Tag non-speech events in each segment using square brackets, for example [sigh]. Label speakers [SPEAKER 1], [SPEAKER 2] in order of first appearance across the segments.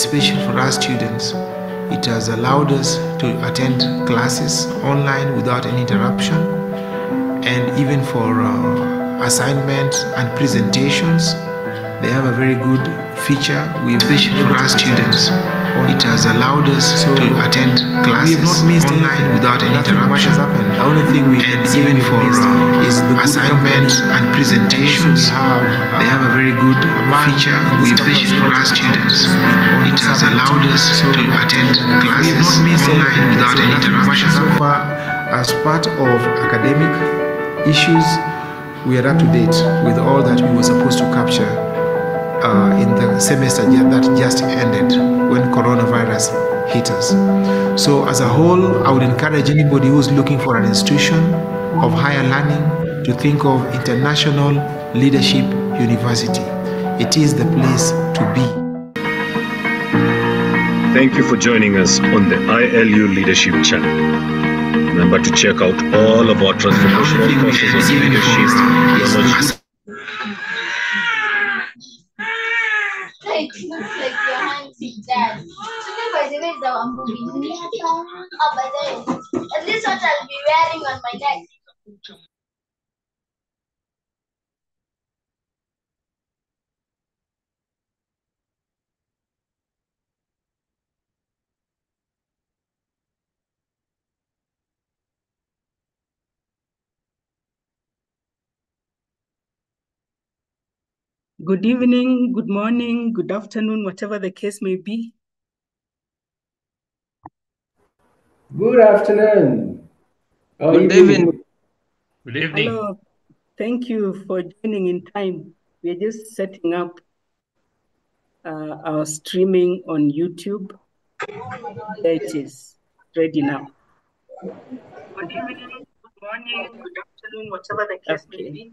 [SPEAKER 1] especially for us students. It has allowed us to attend classes online without any interruption, and even for uh, assignments and presentations, they have a very good feature. We especially for us students. It has allowed us to attend classes we have not missed online without any interruption. The only thing we and even for uh, is the assignments and presentations, they have a very good feature. with for us students. It has allowed us to attend classes online without any interruption. So far, as part of academic issues, we are up to date with all that we were supposed to capture uh, in the semester that just ended when coronavirus hit us. So, as a whole, I would encourage anybody who's looking for an institution of higher learning to think of International Leadership University. It is the place to be.
[SPEAKER 2] Thank you for joining us on the ILU Leadership Channel. Remember to check out all of our transformational courses on leadership.
[SPEAKER 3] Like, looks like your Today, by the way, the I'm. Oh, by the way, what I'll be wearing on my neck.
[SPEAKER 4] Good evening, good morning, good afternoon, whatever the case may be.
[SPEAKER 5] Good afternoon. How
[SPEAKER 6] Good evening. Good evening.
[SPEAKER 4] Hello, thank you for joining in time. We're just setting up uh, our streaming on YouTube. There it is, ready now. Good evening, good morning, good afternoon, whatever the case may be.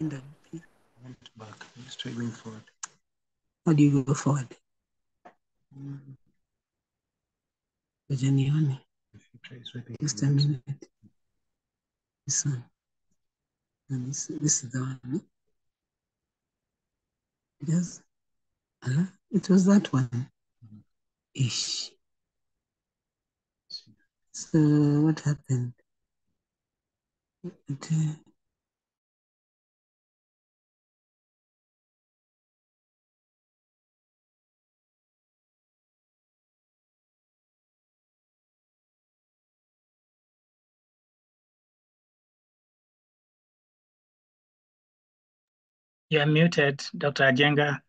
[SPEAKER 1] Back, streaming forward.
[SPEAKER 4] How do you go forward? Janione, just a minute. This one. And this, this is the one. Yes. Hello? It was that one. Ish. So what happened? It, uh,
[SPEAKER 6] You're muted, Dr. Ajenga.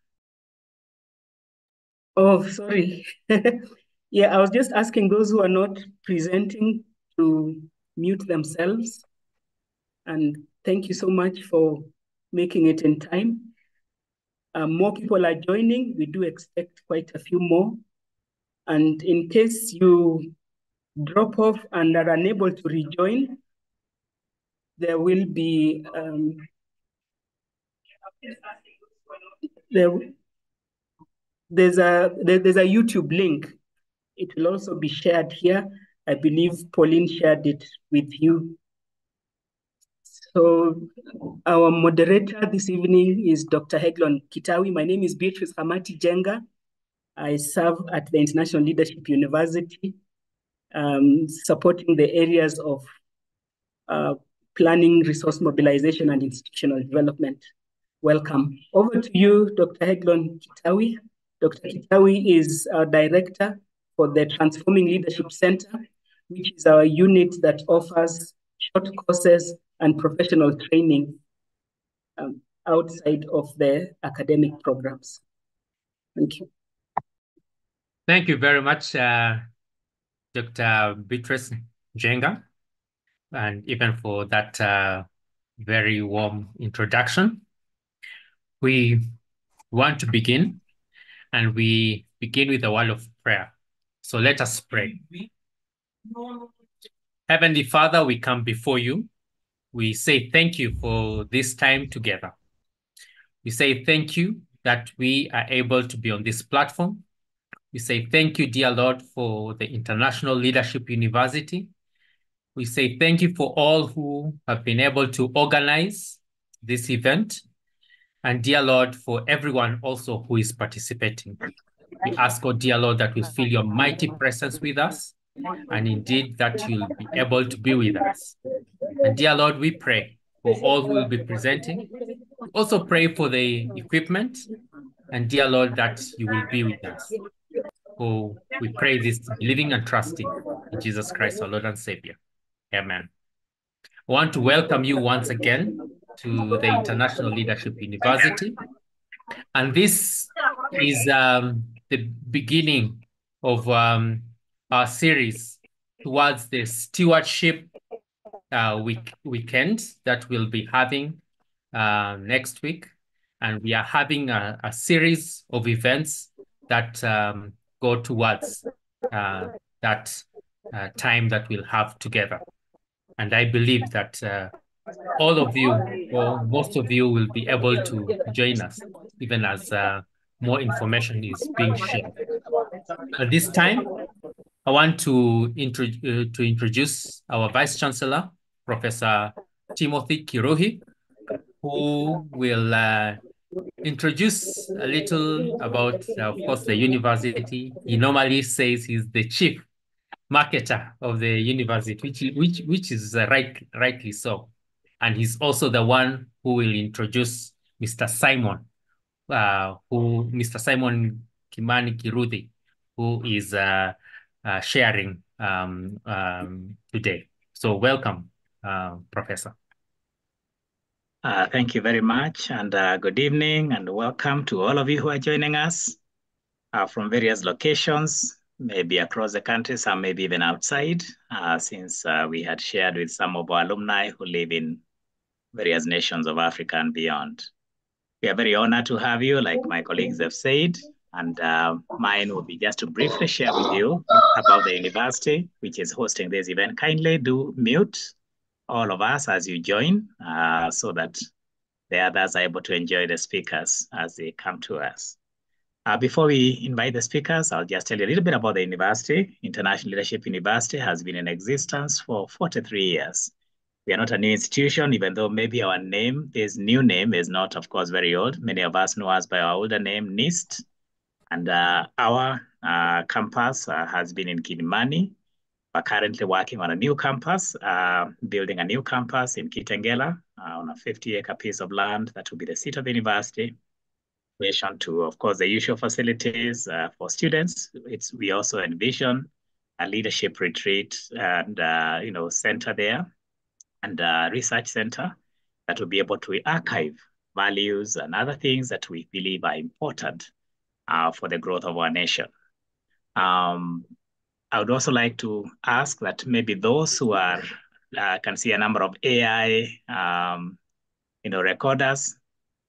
[SPEAKER 4] Oh, sorry. [laughs] Yeah, I was just asking those who are not presenting to mute themselves. And thank you so much for making it in time. Uh, more people are joining. We do expect quite a few more. And in case you drop off and are unable to rejoin, there will be um, there, there's a there, there's a YouTube link. It will also be shared here. I believe Pauline shared it with you. So our moderator this evening is Dr. Heglon Kitawi. My name is Beatrice Hamati Jenga. I serve at the International Leadership University, um, supporting the areas of uh, planning, resource mobilization, and institutional development. Welcome. Over to you, Dr. Heglon Kitawi. Dr. Kitawi is our director for the Transforming Leadership Center, which is our unit that offers short courses and professional training um, outside of the academic programs. Thank you.
[SPEAKER 6] Thank you very much, uh, Dr. Beatrice Jenga, and even for that uh, very warm introduction. We want to begin, and we begin with a word of prayer. So let us pray. Heavenly Father, we come before you. We say thank you for this time together. We say thank you that we are able to be on this platform. We say thank you, dear Lord, for the International Leadership University. We say thank you for all who have been able to organize this event. And dear Lord, for everyone also who is participating. We ask, oh dear Lord, that we feel your mighty presence with us, and indeed that you'll be able to be with us. And dear Lord, we pray for all who will be presenting. Also pray for the equipment, and dear Lord, that you will be with us. For we pray this believing and trusting in Jesus Christ, our Lord and Savior. Amen. I want to welcome you once again to the International Leadership University. And this is um, the beginning of um, our series towards the stewardship uh, week weekend that we'll be having uh, next week. And we are having a, a series of events that um, go towards uh, that uh, time that we'll have together. And I believe that uh, all of you, or most of you, will be able to join us, even as uh, more information is being shared. At this time, I want to, intro uh, to introduce our Vice Chancellor, Professor Timothy Kiruhi, who will uh, introduce a little about, uh, of course, the university. He normally says he's the chief marketer of the university, which, which, which is uh, right, rightly so. And he's also the one who will introduce Mr. Simon, uh, who Mr. Simon Kimani Kiruthi, who is uh, uh, sharing um, um, today. So welcome, uh, Professor.
[SPEAKER 7] Uh, thank you very much, and uh, good evening, and welcome to all of you who are joining us from various locations, maybe across the country, some maybe even outside, since we had shared with some of our alumni who live in various nations of Africa and beyond. We are very honored to have you, like my colleagues have said, and uh, mine will be just to briefly share with you about the university, which is hosting this event. Kindly do mute all of us as you join uh, so that the others are able to enjoy the speakers as they come to us. Uh, before we invite the speakers, I'll just tell you a little bit about the university. International Leadership University has been in existence for 43 years. We are not a new institution, even though maybe our name, this new name is not, of course, very old. Many of us know us by our older name, NEGST. And uh, our uh, campus uh, has been in Kilimani, we're currently working on a new campus, uh, building a new campus in Kitengela uh, on a 50 acre piece of land that will be the seat of the university. In addition to, of course, the usual facilities uh, for students, it's, we also envision a leadership retreat and, you know, center there and a research center that will be able to archive values and other things that we believe are important uh, for the growth of our nation. Um, I would also like to ask that maybe those who are uh, can see a number of AI, um, you know, recorders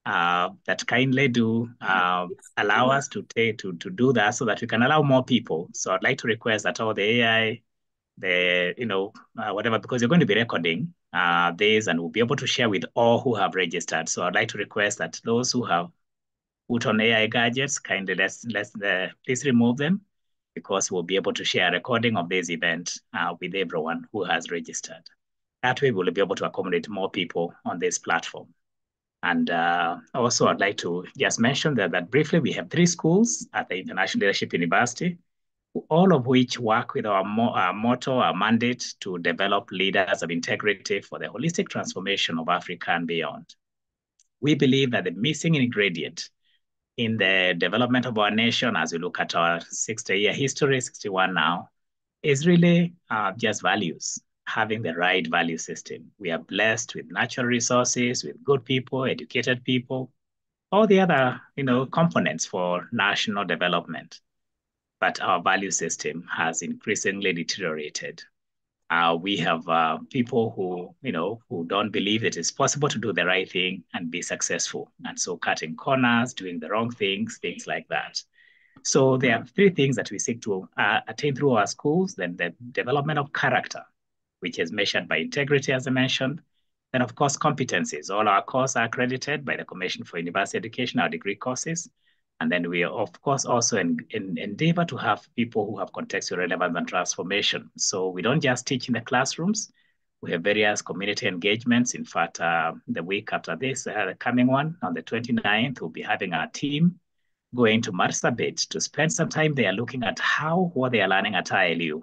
[SPEAKER 7] uh, that kindly do uh, allow us to take to to do that so that we can allow more people. So I'd like to request that all the AI, the you know uh, whatever, because you're going to be recording uh, this and we'll be able to share with all who have registered. So I'd like to request that those who have put on AI gadgets, kindly let's let's uh, please remove them because we'll be able to share a recording of this event uh, with everyone who has registered. That way, we'll be able to accommodate more people on this platform. And uh, also, I'd like to just mention that, that briefly, we have three schools at the International Leadership University, all of which work with our, mo our motto, our mandate to develop leaders of integrity for the holistic transformation of Africa and beyond. We believe that the missing ingredient in the development of our nation, as we look at our 60 year history, 61 now, is really uh, just values, having the right value system. We are blessed with natural resources, with good people, educated people, all the other you know, components for national development. But our value system has increasingly deteriorated. Uh, we have uh, people who, you know, who don't believe it is possible to do the right thing and be successful. And so cutting corners, doing the wrong things, things like that. So there are three things that we seek to uh, attain through our schools. Then the development of character, which is measured by integrity, as I mentioned. Then, of course, competencies. All our courses are accredited by the Commission for University Education, our degree courses. And then we, of course, also in, in, endeavor to have people who have contextual relevance and transformation. So we don't just teach in the classrooms. We have various community engagements. In fact, uh, the week after this, uh, the coming one, on the 29th, we'll be having our team going to Marsabit to spend some time there looking at how what they are learning at ILU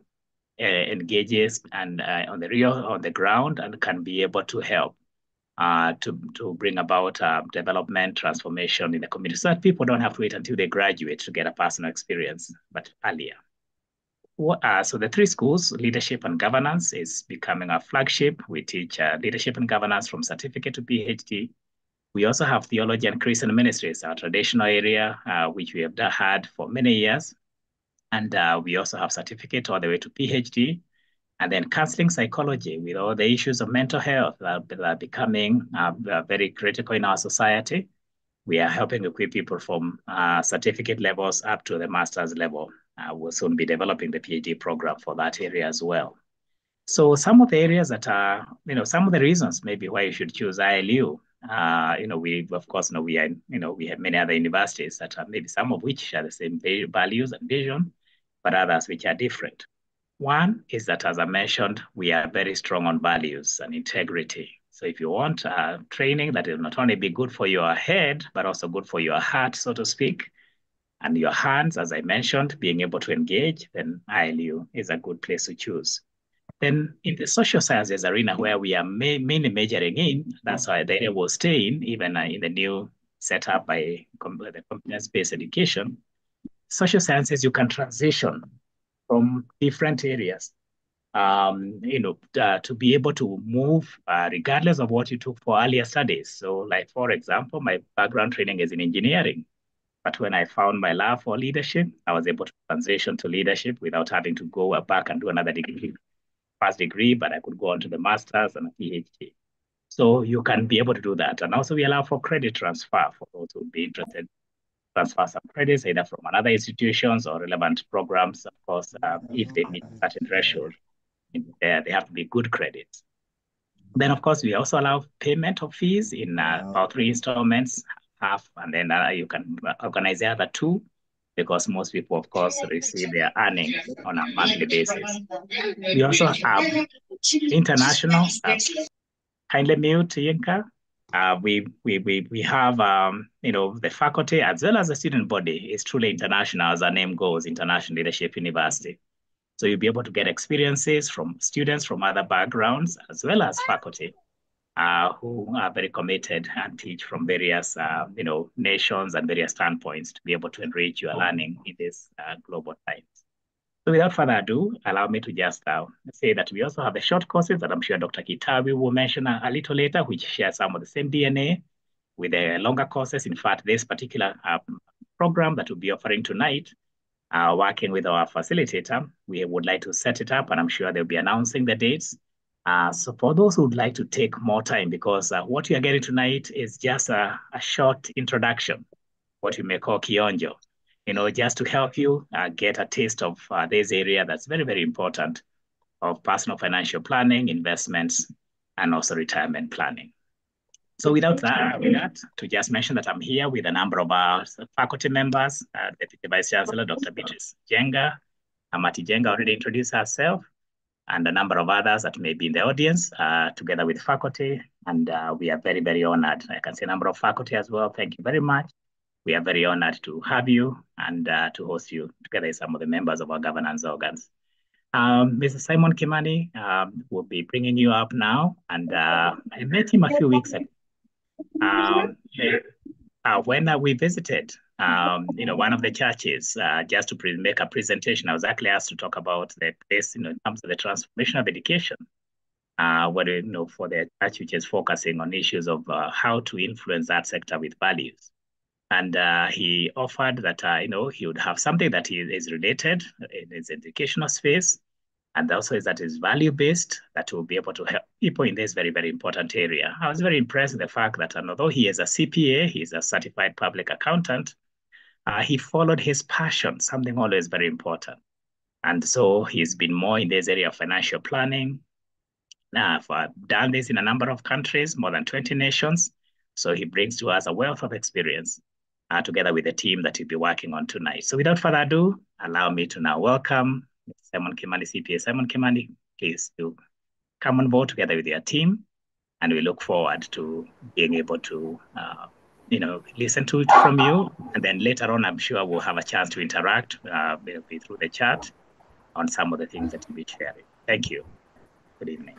[SPEAKER 7] uh, engages and uh, on the real on the ground and can be able to help uh, to, to bring about uh, development, transformation in the community so that people don't have to wait until they graduate to get a personal experience, but earlier. What, uh, so the three schools, leadership and governance is becoming our flagship. We teach uh, leadership and governance from certificate to PhD. We also have theology and Christian ministries, our traditional area, uh, which we have had for many years. And uh, we also have certificate all the way to PhD. And then counseling psychology with all the issues of mental health that, are becoming uh, very critical in our society. We are helping equip people from uh, certificate levels up to the master's level. Uh, we'll soon be developing the PhD program for that area as well. So some of the areas that are, you know, some of the reasons maybe why you should choose ILU, uh, you know, we, of course, know we are, you know, we have many other universities that are maybe some of which share the same values and vision, but others which are different. One is that, as I mentioned, we are very strong on values and integrity. So if you want uh, training that will not only be good for your head, but also good for your heart, so to speak, and your hands, as I mentioned, being able to engage, then ILU is a good place to choose. Then in the social sciences arena where we are ma mainly majoring in, that's why the area will stay in, even uh, in the new setup by the competence-based education. Social sciences, you can transition from different areas. Um, you know, uh, to be able to move uh, regardless of what you took for earlier studies. So like, for example, my background training is in engineering, but when I found my love for leadership, I was able to transition to leadership without having to go back and do another degree, first degree, but I could go on to the master's and a PhD. So you can be able to do that. And also we allow for credit transfer for those who would be interested transfer some credits either from another institutions or relevant programs. Of course, um, if they meet certain threshold, there they have to be good credits. Then, of course, we also allow payment of fees in uh, about three installments, half, and then uh, you can organize the other two because most people, of course, receive their earnings on a monthly basis. We also have international, uh, kindly mute, Yinka. Uh, we, we, we, we have, um, you know, the faculty as well as the student body is truly international as our name goes, International Leadership University. So you'll be able to get experiences from students from other backgrounds as well as faculty uh, who are very committed and teach from various, uh, you know, nations and various standpoints to be able to enrich your learning in this uh, global times. So without further ado, allow me to just uh, say that we also have the short courses that I'm sure Dr. Kitawi will mention a, a, little later, which share some of the same DNA with the longer courses. In fact, this particular um, program that we'll be offering tonight, uh, working with our facilitator, we would like to set it up and I'm sure they'll be announcing the dates. Uh, so for those who would like to take more time, because uh, what you are getting tonight is just a, a short introduction, what you may call kionjo you know, just to help you uh, get a taste of uh, this area that's very, very important of personal financial planning, investments, and also retirement planning. So without that, with that, to just mention that I'm here with a number of our faculty members, uh, Deputy Vice Chancellor, Dr. Beatrice Jenga, Amati Jenga already introduced herself, and a number of others that may be in the audience, uh, together with faculty. And uh, we are very, very honored. I can see a number of faculty as well. Thank you very much we are very honored to have you and uh, to host you together with some of the members of our governance organs. Um, Mr. Simon Kimani um, will be bringing you up now, and uh, I met him a few weeks ago. Um, uh, when uh, we visited, um, you know, one of the churches, uh, just to make a presentation, I was actually asked to talk about the place, you know, in terms of the transformation of education. Uh, what you know, for the church, which is focusing on issues of uh, how to influence that sector with values and uh, he offered that uh, you know he would have something that he is related in his educational space, And also is that it's value-based, that will be able to help people in this very, very important area. I was very impressed with the fact that although he is a CPA, he is a certified public accountant, uh, he followed his passion, something always very important. And so he's been more in this area of financial planning. Now, I've done this in a number of countries, more than 20 nations. So he brings to us a wealth of experience uh, together with the team that he'll be working on tonight. So without further ado, allow me to now welcome Simon Kimani, CPA Simon Kimani, please do come on board together with your team. And we look forward to being able to, uh, you know, listen to it from you. And then later on, I'm sure we'll have a chance to interact uh, through the chat on some of the things that you'll be sharing. Thank you. Good evening.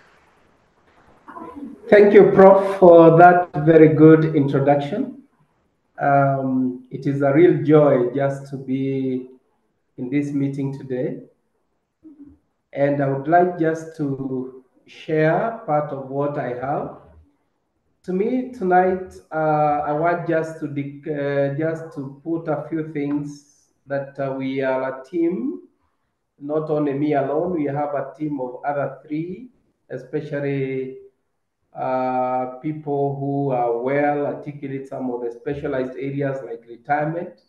[SPEAKER 5] Thank you, Prof, for that very good introduction. Um, it is a real joy just to be in this meeting today. And I would like just to share part of what I have. To me tonight, uh, I want just to uh, just to put a few things that uh, we are a team, not only me alone. We have a team of other three, especially uh, people who are well articulate some of the specialized areas like retirement,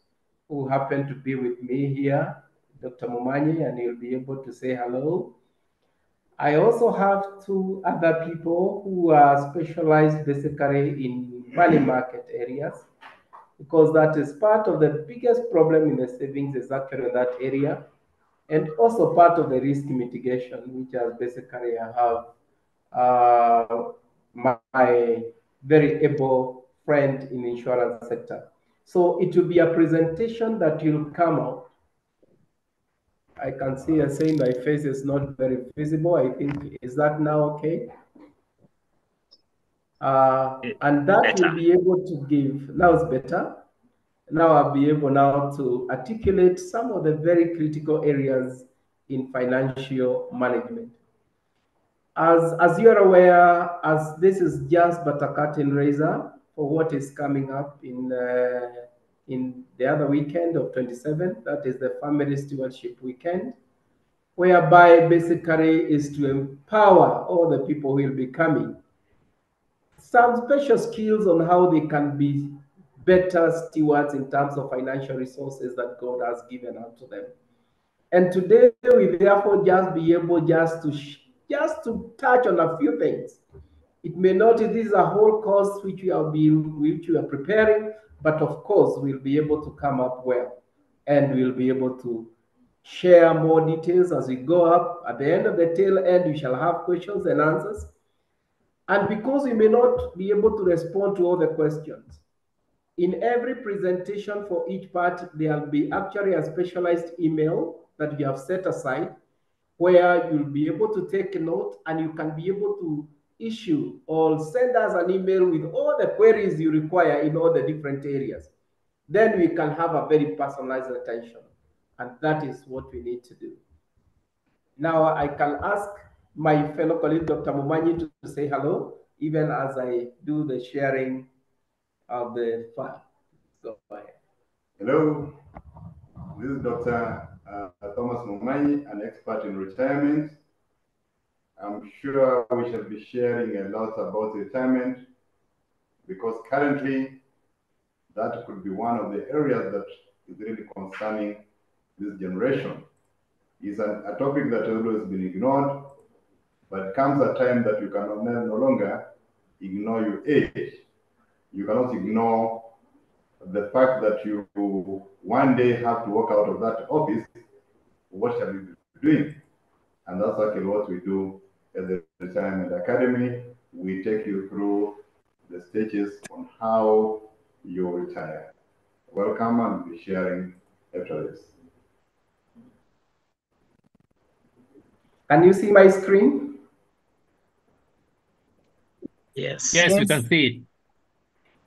[SPEAKER 5] who happen to be with me here Dr. Mumanyi, and he'll be able to say hello. I also have two other people who are specialized basically in money market areas, because that is part of the biggest problem in the savings is actually in that area, and also part of the risk mitigation, which is basically I have uh, my very able friend in the insurance sector. So it will be a presentation that will come out I can see you saying my face is not very visible. I think, is that now okay? Uh, and that better. will be able to give, now it's better. Now I'll be able now to articulate some of the very critical areas in financial management. As, as you're aware, as this is just but a curtain raiser for what is coming up in uh, in the other weekend of 27th, that is the family stewardship weekend, whereby basically is to empower all the people who will be coming. Some special skills on how they can be better stewards in terms of financial resources that God has given unto them. And today we therefore just be able just to just to touch on a few things. It may not, this is a whole course which we are being, which we are preparing, but of course, we'll be able to come up well and we'll be able to share more details as we go up. At the end of the tail end, we shall have questions and answers. And because we may not be able to respond to all the questions, in every presentation for each part, there'll be actually a specialized email that we have set aside where you'll be able to take a note and you can be able to issue or send us an email with all the queries you require in all the different areas. Then we can have a very personalized attention. And that is what we need to do. Now I can ask my fellow colleague, Dr. Mumanyi, to say hello, even as I do the sharing of the file.
[SPEAKER 8] Hello, this is Dr. Uh, Thomas Mumanyi, an expert in retirement I'm sure we shall be sharing a lot about retirement because currently that could be one of the areas that is really concerning this generation. It's an, a topic that has always been ignored, but comes a time that you cannot no longer ignore your age. You cannot ignore the fact that you one day have to walk out of that office. What shall we be doing? And that's actually what we do at the Retirement Academy, we take you through the stages on how you retire. Welcome and be sharing after this.
[SPEAKER 5] Can you see my screen?
[SPEAKER 7] Yes.
[SPEAKER 6] Yes, yes. you can see it.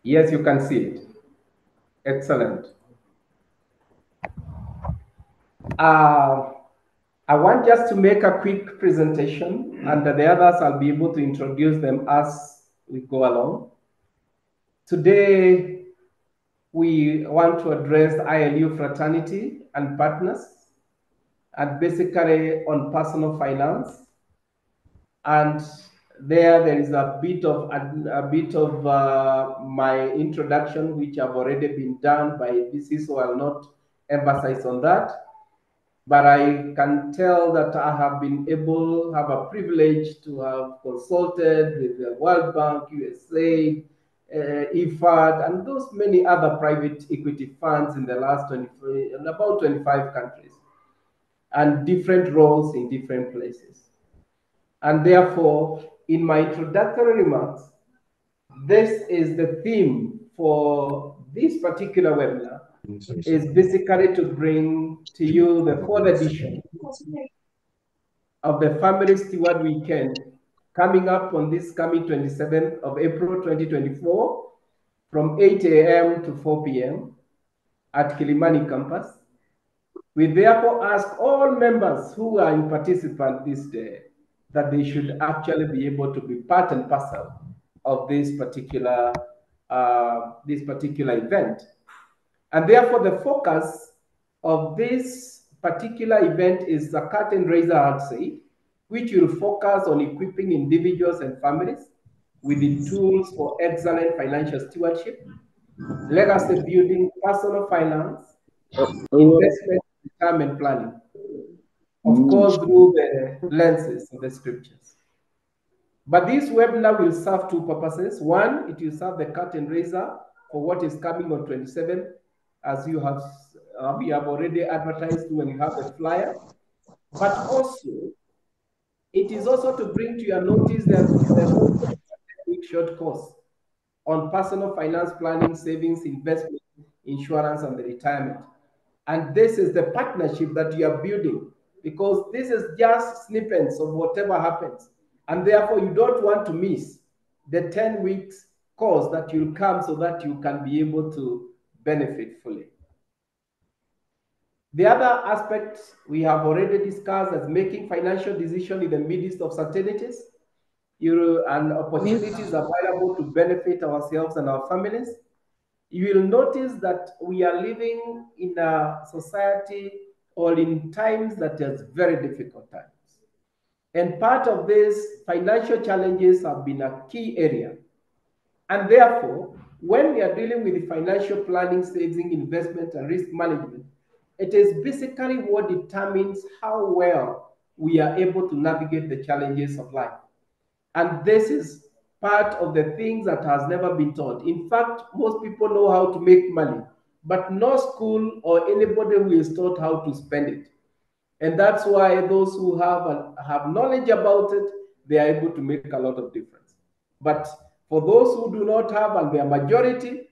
[SPEAKER 5] Yes, you can see it. Excellent. Uh, I want just to make a quick presentation and the others I'll be able to introduce them as we go along. Today, we want to address ILU fraternity and partners. and basically on personal finance. And there, there is a bit of a, bit of uh, my introduction, which have already been done by VC, so I'll not emphasize on that. But I can tell that I have been able, have a privilege to have consulted with the World Bank, USA, uh, IFAD, and those many other private equity funds in the last 20, in about 25 countries, and different roles in different places. And therefore, in my introductory remarks, this is the theme for this particular webinar, is basically to bring to you the fourth edition of the Family Steward Weekend coming up on this coming 27th of April 2024 from 8 a.m. to 4 p.m. at Kilimani campus. We therefore ask all members who are in participant this day that they should actually be able to be part and parcel of this particular uh, this particular event. And therefore, the focus of this particular event is the curtain raiser, I'd say, which will focus on equipping individuals and families with the tools for excellent financial stewardship, legacy building, personal finance, investment, retirement planning. Of course, through the lenses of the scriptures. But this webinar will serve two purposes. One, it will serve the curtain raiser for what is coming on 27, as you have uh, we have already advertised when you have the flyer. But also, it is also to bring to your notice that the week short course on personal finance planning, savings, investment, insurance, and the retirement. And this is the partnership that you are building because this is just snippets of whatever happens. And therefore, you don't want to miss the 10 weeks course that will come so that you can be able to benefit fully. The other aspect we have already discussed is making financial decisions in the midst of certainties and opportunities available to benefit ourselves and our families. You will notice that we are living in a society or in times that is very difficult times. And part of these financial challenges have been a key area. And therefore, when we are dealing with financial planning, saving, investment, and risk management, it is basically what determines how well we are able to navigate the challenges of life. And this is part of the things that has never been taught. In fact, most people know how to make money, but no school or anybody who is taught how to spend it. And that's why those who have, have knowledge about it, they are able to make a lot of difference. But for those who do not have, and their majority,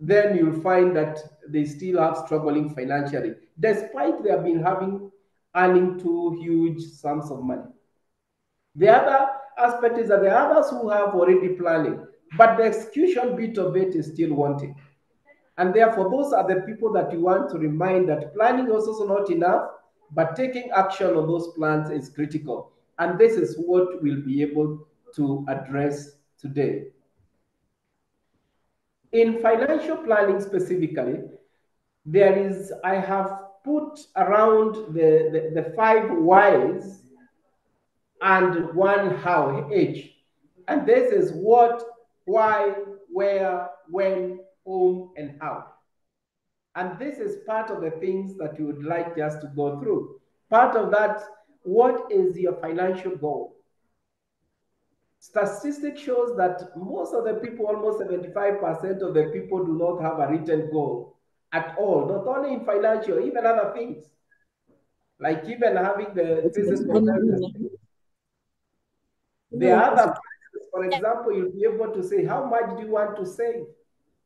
[SPEAKER 5] then you'll find that they still are struggling financially, despite they have been having earning two huge sums of money. The other aspect is that the others who have already planning, but the execution bit of it is still wanting. And therefore, those are the people that you want to remind that planning also is not enough, but taking action on those plans is critical. And this is what we'll be able to address today. In financial planning specifically, there is, I have put around the, the, the five whys and one how, H. And this is what, why, where, when, whom, and how. And this is part of the things that you would like just to go through. Part of that, what is your financial goal? Statistics shows that most of the people, almost 75% of the people do not have a written goal at all, not only in financial, even other things. Like even having the physical the other for example, you'll be able to say, how much do you want to save?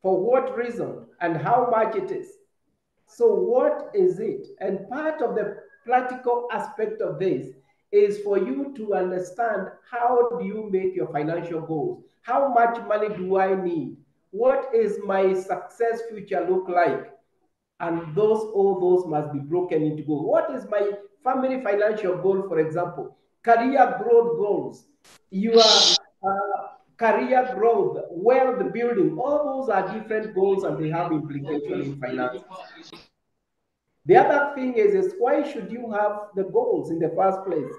[SPEAKER 5] For what reason? And how much it is? So what is it? And part of the practical aspect of this is for you to understand how do you make your financial goals? How much money do I need? What is my success future look like? And those, all those must be broken into goals. What is my family financial goal, for example? Career growth goals, your uh, career growth, wealth building, all those are different goals and they have implication in finance. The other thing is, is why should you have the goals in the first place?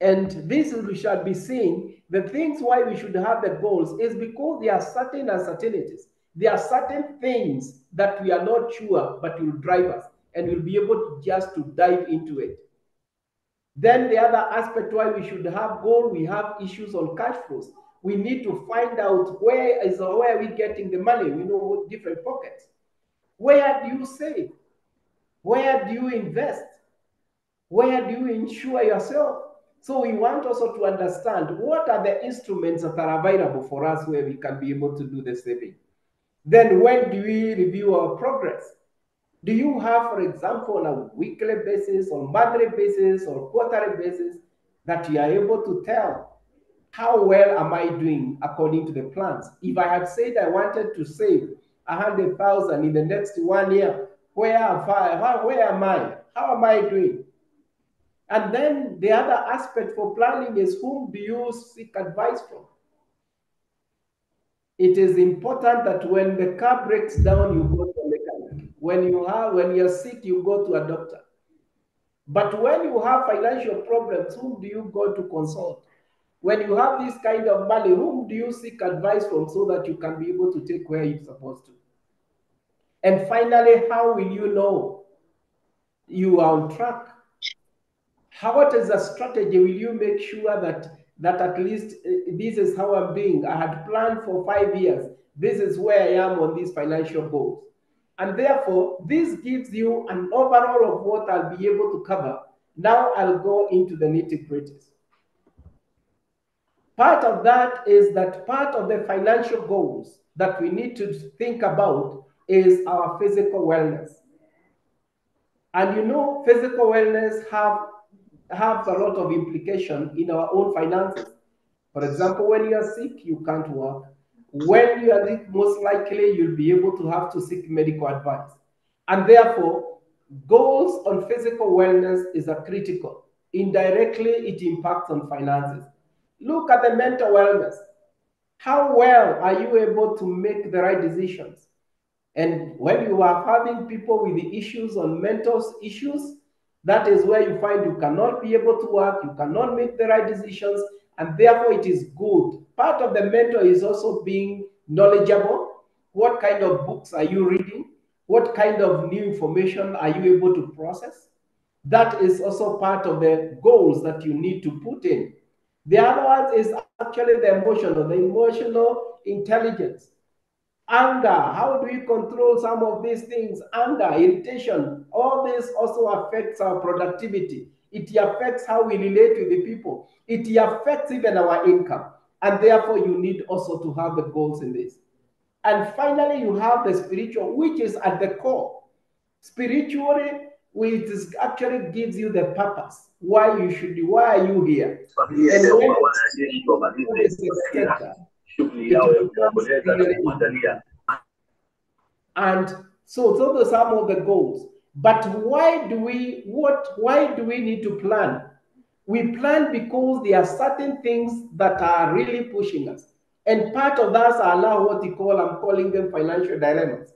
[SPEAKER 5] And this we shall be seeing the things why we should have the goals is because there are certain uncertainties. There are certain things that we are not sure, but will drive us, and we'll be able to just to dive into it. Then the other aspect why we should have goal, we have issues on cash flows. We need to find out where is where are we getting the money. We know different pockets. Where do you save? Where do you invest? Where do you insure yourself? So we want also to understand what are the instruments that are available for us where we can be able to do the saving. Then when do we review our progress? Do you have, for example, on a weekly basis or monthly basis or quarterly basis that you are able to tell how well am I doing according to the plans? If I had said I wanted to save a hundred thousand in the next one year, where I? Where am I? How am I doing? And then the other aspect for planning is whom do you seek advice from? It is important that when the car breaks down, you go to a mechanic. When you have, when you're sick, you go to a doctor. But when you have financial problems, whom do you go to consult? When you have this kind of money, whom do you seek advice from so that you can be able to take where you're supposed to? And finally, how will you know you are on track? How, what is the strategy? Will you make sure that that at least uh, this is how I'm doing? I had planned for five years. This is where I am on these financial goals. And therefore, this gives you an overall of what I'll be able to cover. Now I'll go into the nitty gritties. Part of that is that part of the financial goals that we need to think about is our physical wellness. And you know, physical wellness have have a lot of implication in our own finances. For example, when you are sick, you can't work. When you are most likely you'll be able to have to seek medical advice. And therefore, goals on physical wellness is a critical. Indirectly, it impacts on finances. Look at the mental wellness. How well are you able to make the right decisions? And when you are having people with issues on mental issues, that is where you find you cannot be able to work, you cannot make the right decisions, and therefore it is good. Part of the mentor is also being knowledgeable. What kind of books are you reading? What kind of new information are you able to process? That is also part of the goals that you need to put in. The other one is actually the emotional, the emotional intelligence. Anger, how do you control some of these things? Anger, irritation, all this also affects our productivity. It affects how we relate with the people. It affects even our income. And therefore, you need also to have the goals in this. And finally, you have the spiritual, which is at the core. Spiritually, which is actually gives you the purpose why you should be, why are you here? And when and so those are some of the goals. But why do we what why do we need to plan? We plan because there are certain things that are really pushing us. And part of that are now what you call, I'm calling them financial dilemmas.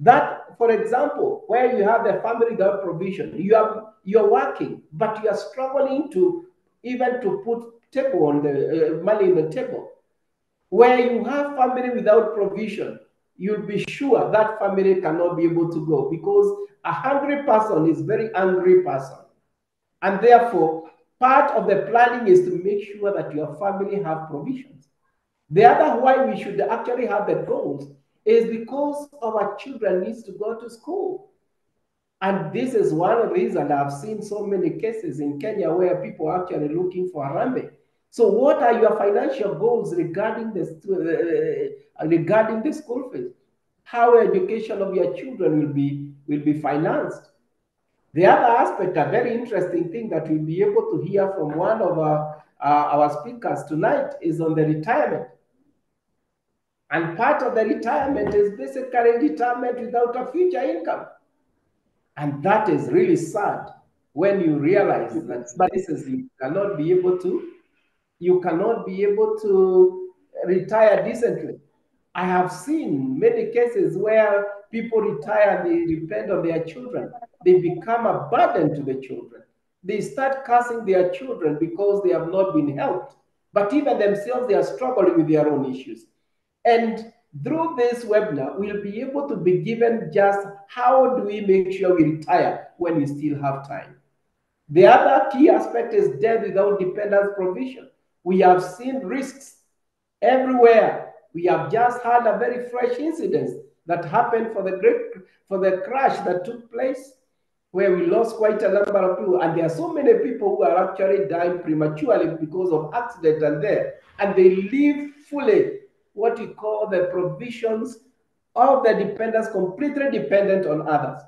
[SPEAKER 5] That, for example, where you have the family without provision, you are you're working, but you are struggling to even to put table on the uh, money in the table. Where you have family without provision, you'll be sure that family cannot be able to go because a hungry person is very angry person. And therefore, part of the planning is to make sure that your family have provisions. The other why we should actually have the goals is because our children needs to go to school. And this is one reason I've seen so many cases in Kenya where people are actually looking for Harambee. So, what are your financial goals regarding the uh, regarding the school fees? How education of your children will be will be financed? The other aspect, a very interesting thing that we'll be able to hear from one of our, uh, our speakers tonight, is on the retirement. And part of the retirement is basically retirement without a future income. And that is really sad when you realize that this is you cannot be able to, you cannot be able to retire decently. I have seen many cases where people retire they depend on their children, they become a burden to the children. They start cursing their children because they have not been helped. But even themselves, they are struggling with their own issues. And through this webinar, we'll be able to be given just how do we make sure we retire when we still have time. The other key aspect is death without dependence provision. We have seen risks everywhere. We have just had a very fresh incident that happened for the great for the crash that took place where we lost quite a number of people. And there are so many people who are actually dying prematurely because of accident and there. And they live fully what we call the provisions of the dependence, completely dependent on others.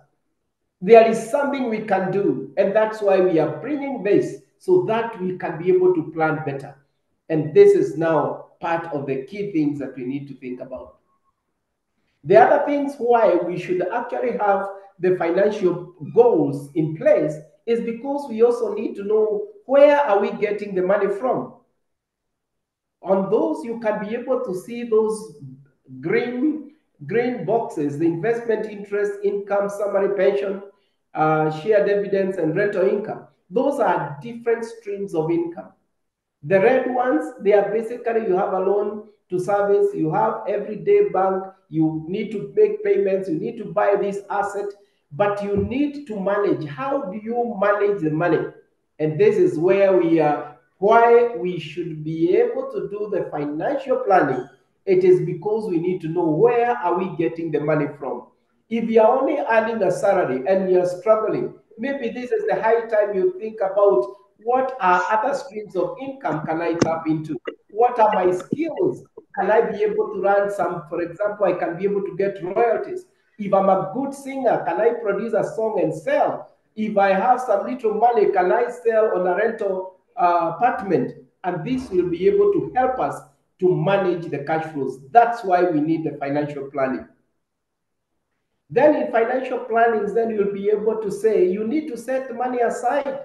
[SPEAKER 5] There is something we can do, and that's why we are bringing this so that we can be able to plan better. And this is now part of the key things that we need to think about. The other things why we should actually have the financial goals in place is because we also need to know where are we getting the money from. On those, you can be able to see those green green boxes, the investment interest, income, summary pension, uh, share dividends, and rental income. Those are different streams of income. The red ones, they are basically you have a loan to service, you have everyday bank, you need to make payments, you need to buy this asset, but you need to manage. How do you manage the money? And this is where we are, why we should be able to do the financial planning. It is because we need to know where are we getting the money from. If you are only earning a salary and you're struggling, maybe this is the high time you think about what are other streams of income can I tap into? What are my skills? Can I be able to run some, for example, I can be able to get royalties. If I'm a good singer, can I produce a song and sell? If I have some little money, can I sell on a rental uh, apartment? And this will be able to help us to manage the cash flows. That's why we need the financial planning. Then in financial planning, then you'll be able to say, you need to set money aside.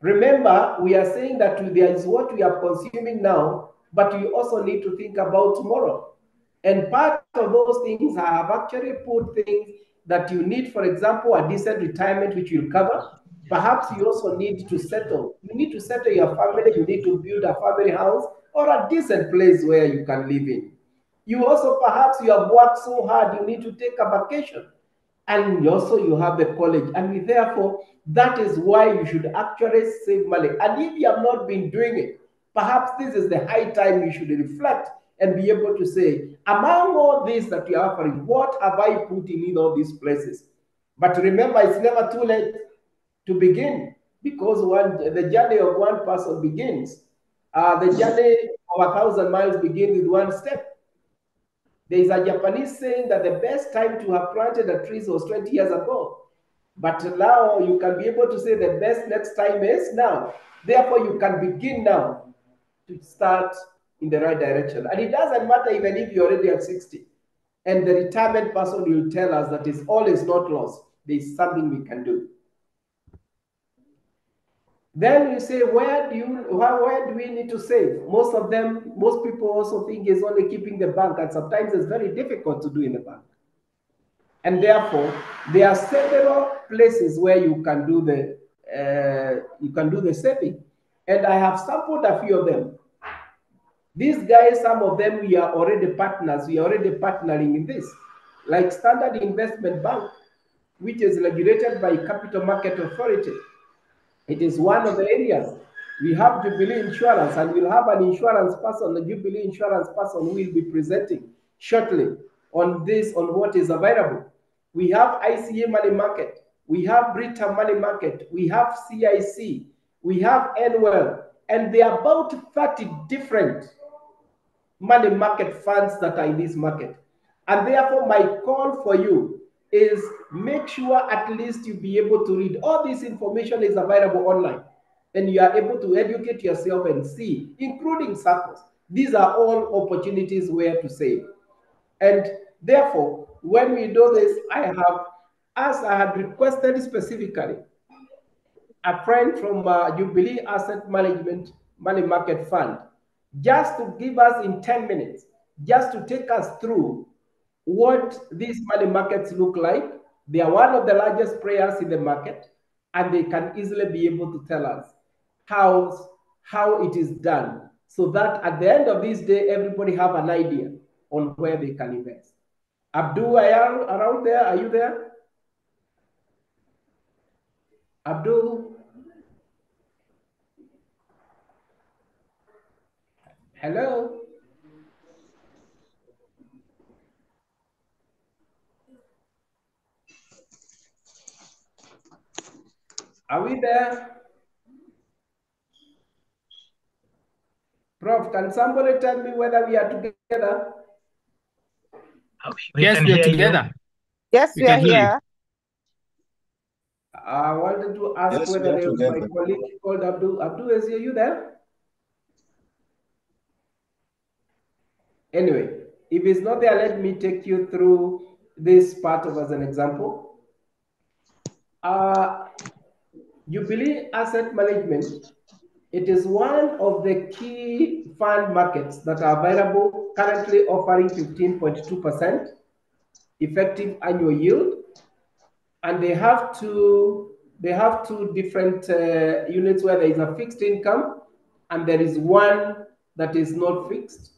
[SPEAKER 5] Remember, we are saying that there is what we are consuming now, but we also need to think about tomorrow. And part of those things, I have actually put things that you need, for example, a decent retirement, which you'll cover. Perhaps you also need to settle. You need to settle your family. You need to build a family house or a decent place where you can live in. You also, perhaps you have worked so hard, you need to take a vacation. And also you have the college. And therefore, that is why you should actually save money. And if you have not been doing it, perhaps this is the high time you should reflect and be able to say, among all this that we are offering, what have I put in all these places? But remember, it's never too late to begin because one the journey of one person begins. Uh, the journey of a thousand miles begins with one step. There is a Japanese saying that the best time to have planted a tree was 20 years ago. But now you can be able to say the best next time is now. Therefore, you can begin now to start in the right direction. And it doesn't matter even if you're already at 60. And the retirement person will tell us that is all is not lost. There is something we can do. Then you say, where do you where, where do we need to save? Most of them, most people also think is only keeping the bank, and sometimes it's very difficult to do in the bank. And therefore, there are several places where you can do the uh, you can do the saving. And I have sampled a few of them. These guys, some of them, we are already partners. We are already partnering in this. Like Standard Investment Bank, which is regulated by Capital Market Authority. It is one of the areas. We have Jubilee Insurance, and we'll have an insurance person, a Jubilee insurance person, will be presenting shortly on this, on what is available. We have ICA Money Market. We have Britam Money Market. We have CIC. We have NWell. And there are about 30 different money market funds that are in this market. And therefore, my call for you is make sure at least you be able to read. All this information is available online. And you are able to educate yourself and see, including circles. These are all opportunities where to save. And therefore, when we do this, I have, as I had requested specifically, a friend from uh, Jubilee Asset Management Money Market Fund, just to give us in 10 minutes, just to take us through what these money markets look like. They are one of the largest players in the market, and they can easily be able to tell us how, how it is done so that at the end of this day, everybody have an idea on where they can invest. Abdul, are you around there? Are you there? Abdul? Hello? Are we there? Prof, can somebody tell me whether we are together?
[SPEAKER 6] We yes, we are together. You.
[SPEAKER 9] Yes, we, we are here.
[SPEAKER 5] I wanted to ask yes, whether there was my colleague called Abdul. Abdul, is you there? Anyway, if it's not there, let me take you through this part of as an example. Uh, Jubilee Asset Management, it is one of the key fund markets that are available, currently offering 15.2% effective annual yield. And they have two, they have two different uh, units where there is a fixed income and there is one that is not fixed.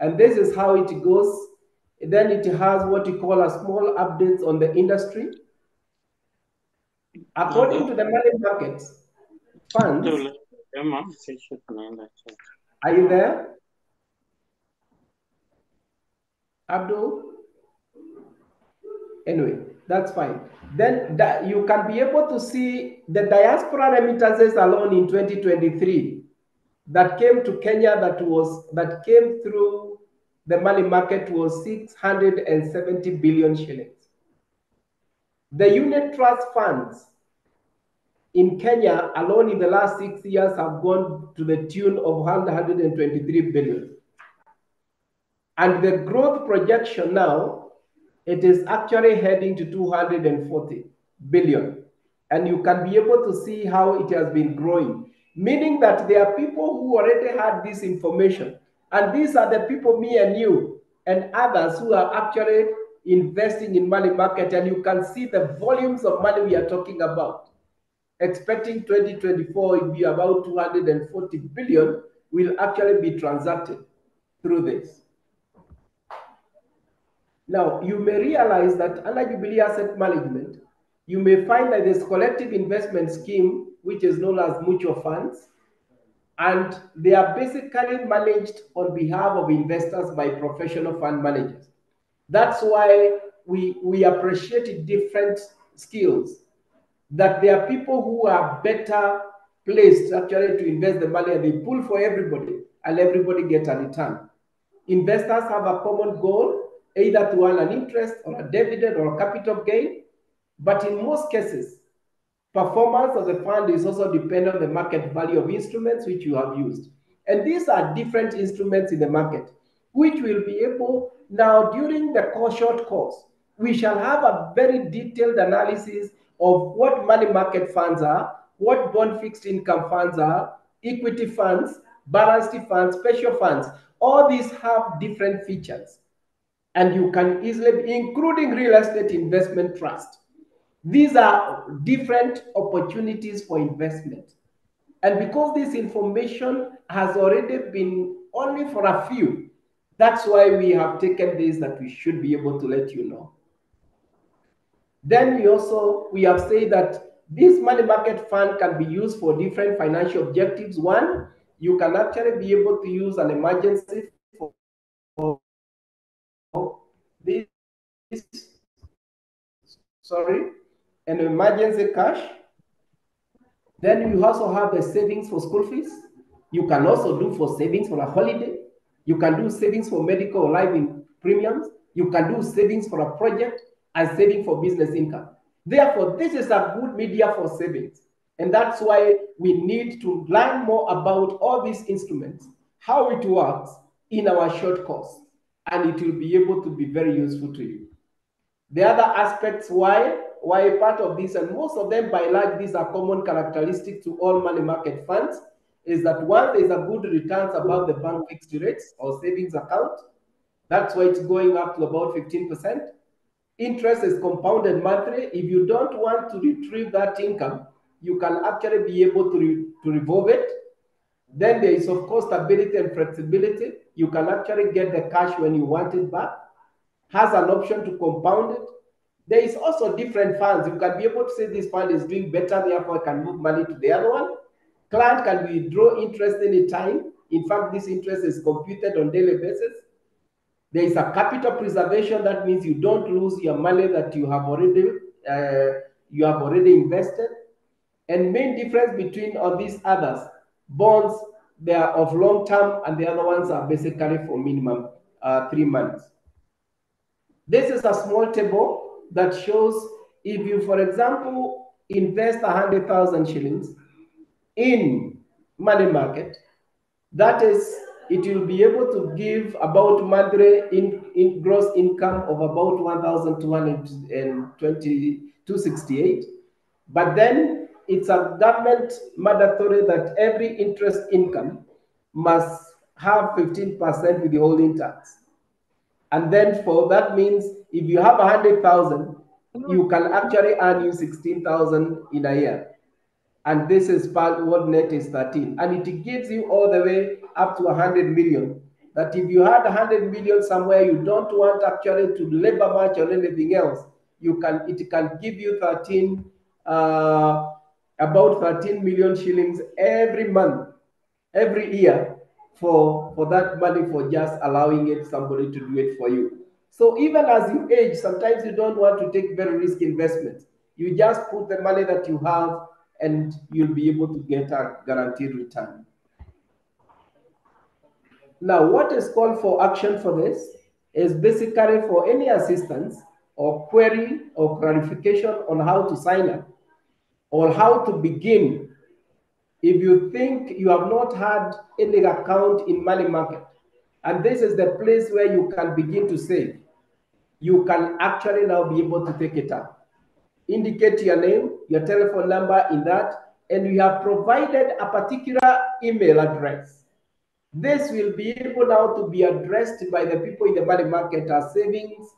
[SPEAKER 5] And this is how it goes. Then it has what you call a small updates on the industry According to the money market funds. Are you there? Abdul? Anyway, that's fine. Then that you can be able to see the diaspora remittances alone in 2023 that came to Kenya that was that came through the money market was 670 billion shillings. The unit trust funds in Kenya alone in the last six years have gone to the tune of 123 billion. And the growth projection now, it is actually heading to 240 billion. And you can be able to see how it has been growing, meaning that there are people who already had this information. And these are the people, me and you, and others who are actually investing in money market. And you can see the volumes of money we are talking about expecting 2024 will be about 240 billion will actually be transacted through this. Now, you may realize that under Jubilee Asset Management, you may find that this collective investment scheme, which is known as mutual funds, and they are basically managed on behalf of investors by professional fund managers. That's why we, we appreciate different skills that there are people who are better placed actually to invest the money and they pull for everybody and everybody gets a return. Investors have a common goal, either to earn an interest or a dividend or a capital gain. But in most cases, performance of the fund is also dependent on the market value of instruments which you have used. And these are different instruments in the market, which will be able now during the short course, we shall have a very detailed analysis of what money market funds are, what bond fixed income funds are, equity funds, balanced funds, special funds. All these have different features. And you can easily, including real estate investment trust. These are different opportunities for investment. And because this information has already been only for a few, that's why we have taken this that we should be able to let you know. Then we also, we have said that this money market fund can be used for different financial objectives. One, you can actually be able to use an emergency for this, sorry, an emergency cash. Then you also have the savings for school fees. You can also do for savings for a holiday. You can do savings for medical or life premiums. You can do savings for a project and saving for business income. Therefore, this is a good media for savings. And that's why we need to learn more about all these instruments, how it works in our short course, and it will be able to be very useful to you. The other aspects why, why part of this, and most of them by large, these are common characteristics to all money market funds, is that one, there's a good returns above the bank fixed rates or savings account. That's why it's going up to about 15%. Interest is compounded monthly. If you don't want to retrieve that income, you can actually be able to, re to revolve it. Then there is, of course, stability and flexibility. You can actually get the cash when you want it back. Has an option to compound it. There is also different funds. You can be able to say this fund is doing better, therefore I can move money to the other one. Client can withdraw interest anytime. In fact, this interest is computed on daily basis. There is a capital preservation. That means you don't lose your money that you have already uh, you have already invested. And main difference between all these others, bonds, they are of long term, and the other ones are basically for minimum uh, three months. This is a small table that shows if you, for example, invest 100,000 shillings in money market, that is, it will be able to give about monthly in, in gross income of about 1,268. But then it's a government mandatory that every interest income must have 15% withholding tax. And then for that means if you have 100,000, you can actually earn you 16,000 in a year. And this is part what net is 13. And it gives you all the way up to 100 million. That if you had 100 million somewhere, you don't want actually to labor much or anything else, you can it can give you 13 uh, about 13 million shillings every month, every year for, for that money for just allowing it somebody to do it for you. So even as you age, sometimes you don't want to take very risky investments. You just put the money that you have and you'll be able to get a guaranteed return. Now, what is called for action for this is basically for any assistance or query or clarification on how to sign up or how to begin. If you think you have not had any account in money market, and this is the place where you can begin to save, you can actually now be able to take it up. Indicate your name, your telephone number in that, and you have provided a particular email address. This will be able now to be addressed by the people in the money market as savings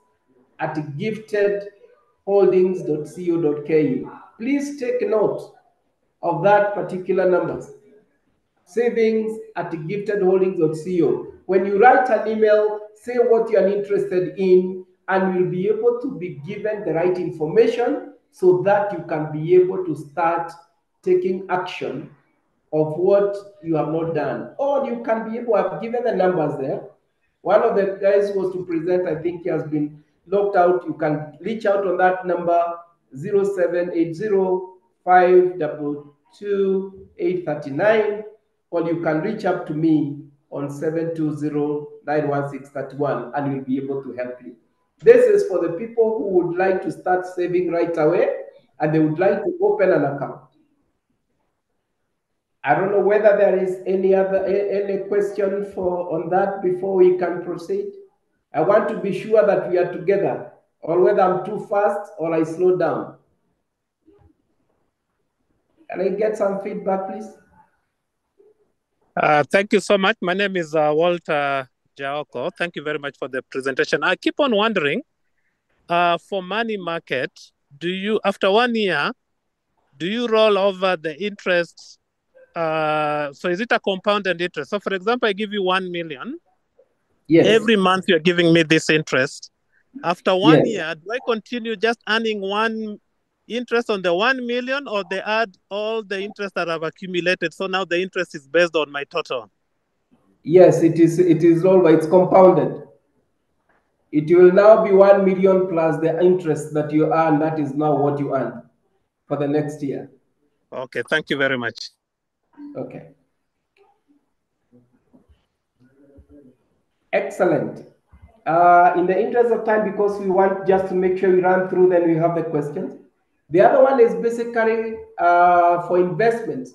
[SPEAKER 5] at giftedholdings.co.ke. Please take note of that particular numbers. Savings at giftedholdings.co. When you write an email, say what you are interested in, and you'll be able to be given the right information so that you can be able to start taking action of what you have not done. Or you can be able, I've given the numbers there. One of the guys who was to present, I think he has been locked out. You can reach out on that number 0780 or you can reach up to me on 720-91631 and we'll be able to help you. This is for the people who would like to start saving right away and they would like to open an account. I don't know whether there is any other any question for on that before we can proceed. I want to be sure that we are together, or whether I'm too fast or I slow down. Can I get some feedback, please?
[SPEAKER 9] Uh, thank you so much. My name is uh, Walter Jaoko. Thank you very much for the presentation. I keep on wondering, uh, for money market, do you after one year, do you roll over the interest? Uh, so is it a compounded interest? So, for example, I give you one million.
[SPEAKER 5] Yes.
[SPEAKER 9] Every month you're giving me this interest. After one
[SPEAKER 5] Yes.
[SPEAKER 9] year, do I continue just earning one interest on the one million, or they add all the interest that I've accumulated? So now the interest is based on my total.
[SPEAKER 5] Yes, it is. It is all, it's compounded. It will now be one million plus the interest that you earn. That is now what you earn for the next year.
[SPEAKER 9] Okay, thank you very much.
[SPEAKER 5] Okay. Excellent. Uh, in the interest of time, because we want just to make sure we run through, then we have the questions. The other one is basically uh, for investments.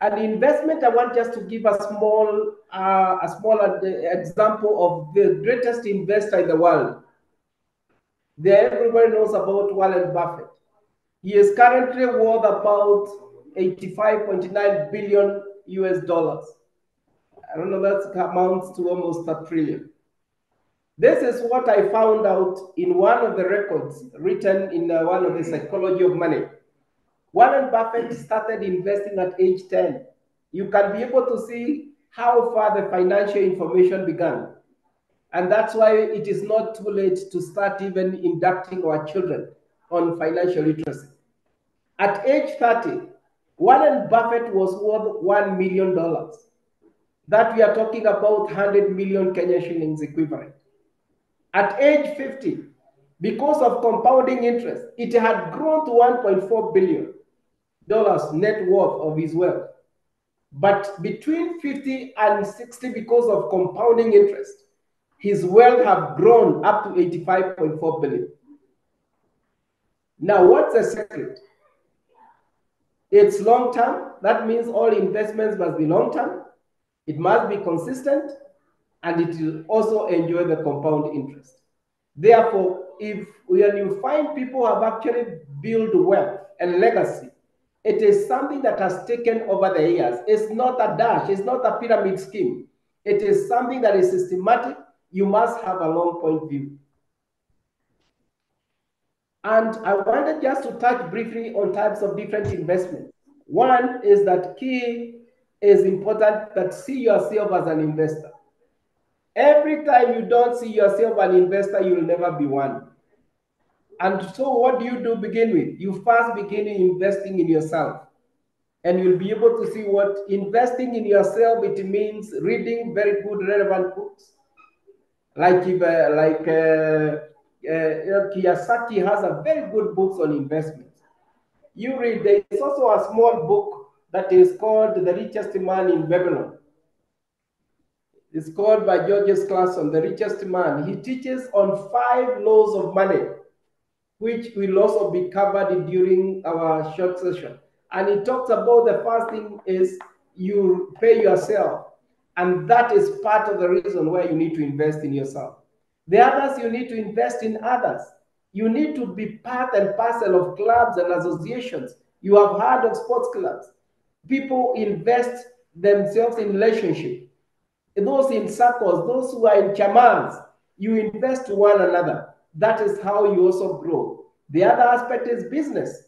[SPEAKER 5] The investment, I want just to give a small, uh, a small example of the greatest investor in the world. There, everybody knows about Warren Buffett. He is currently worth about 85.9 billion US dollars. I don't know, that amounts to almost a trillion. This is what I found out in one of the records written in uh, one of the psychology of money. Warren Buffett started investing at age 10. You can be able to see how far the financial information began. And that's why it is not too late to start even inducting our children on financial literacy. At age 30, Warren Buffett was worth $1 million. That we are talking about 100 million Kenya shillings equivalent. At age 50, because of compounding interest, it had grown to 1.4 billion dollars net worth of his wealth. But between 50 and 60, because of compounding interest, his wealth have grown up to 85.4 billion. Now, what's the secret? It's long term. That means all investments must be long term. It must be consistent and it will also enjoy the compound interest. Therefore, if when you find people have actually built wealth and legacy, it is something that has taken over the years. It's not a dash, it's not a pyramid scheme. It is something that is systematic. You must have a long point view. And I wanted just to touch briefly on types of different investments. One is that key is important that see yourself as an investor. Every time you don't see yourself an investor, you will never be one. And so, what do you do begin with? You first begin investing in yourself. And you'll be able to see what investing in yourself it means reading very good relevant books. Like if, uh, like uh, uh, Kiyosaki has a very good books on investment. You read. There is also a small book that is called "The Richest Man in Babylon." It's called by Georges Clason, "The Richest Man." He teaches on five laws of money which will also be covered during our short session. And it talks about the first thing is you pay yourself. And that is part of the reason why you need to invest in yourself. The others, you need to invest in others. You need to be part and parcel of clubs and associations. You have heard of sports clubs. People invest themselves in relationship. Those in circles, those who are in chamas, you invest to one another. That is how you also grow. The other aspect is business.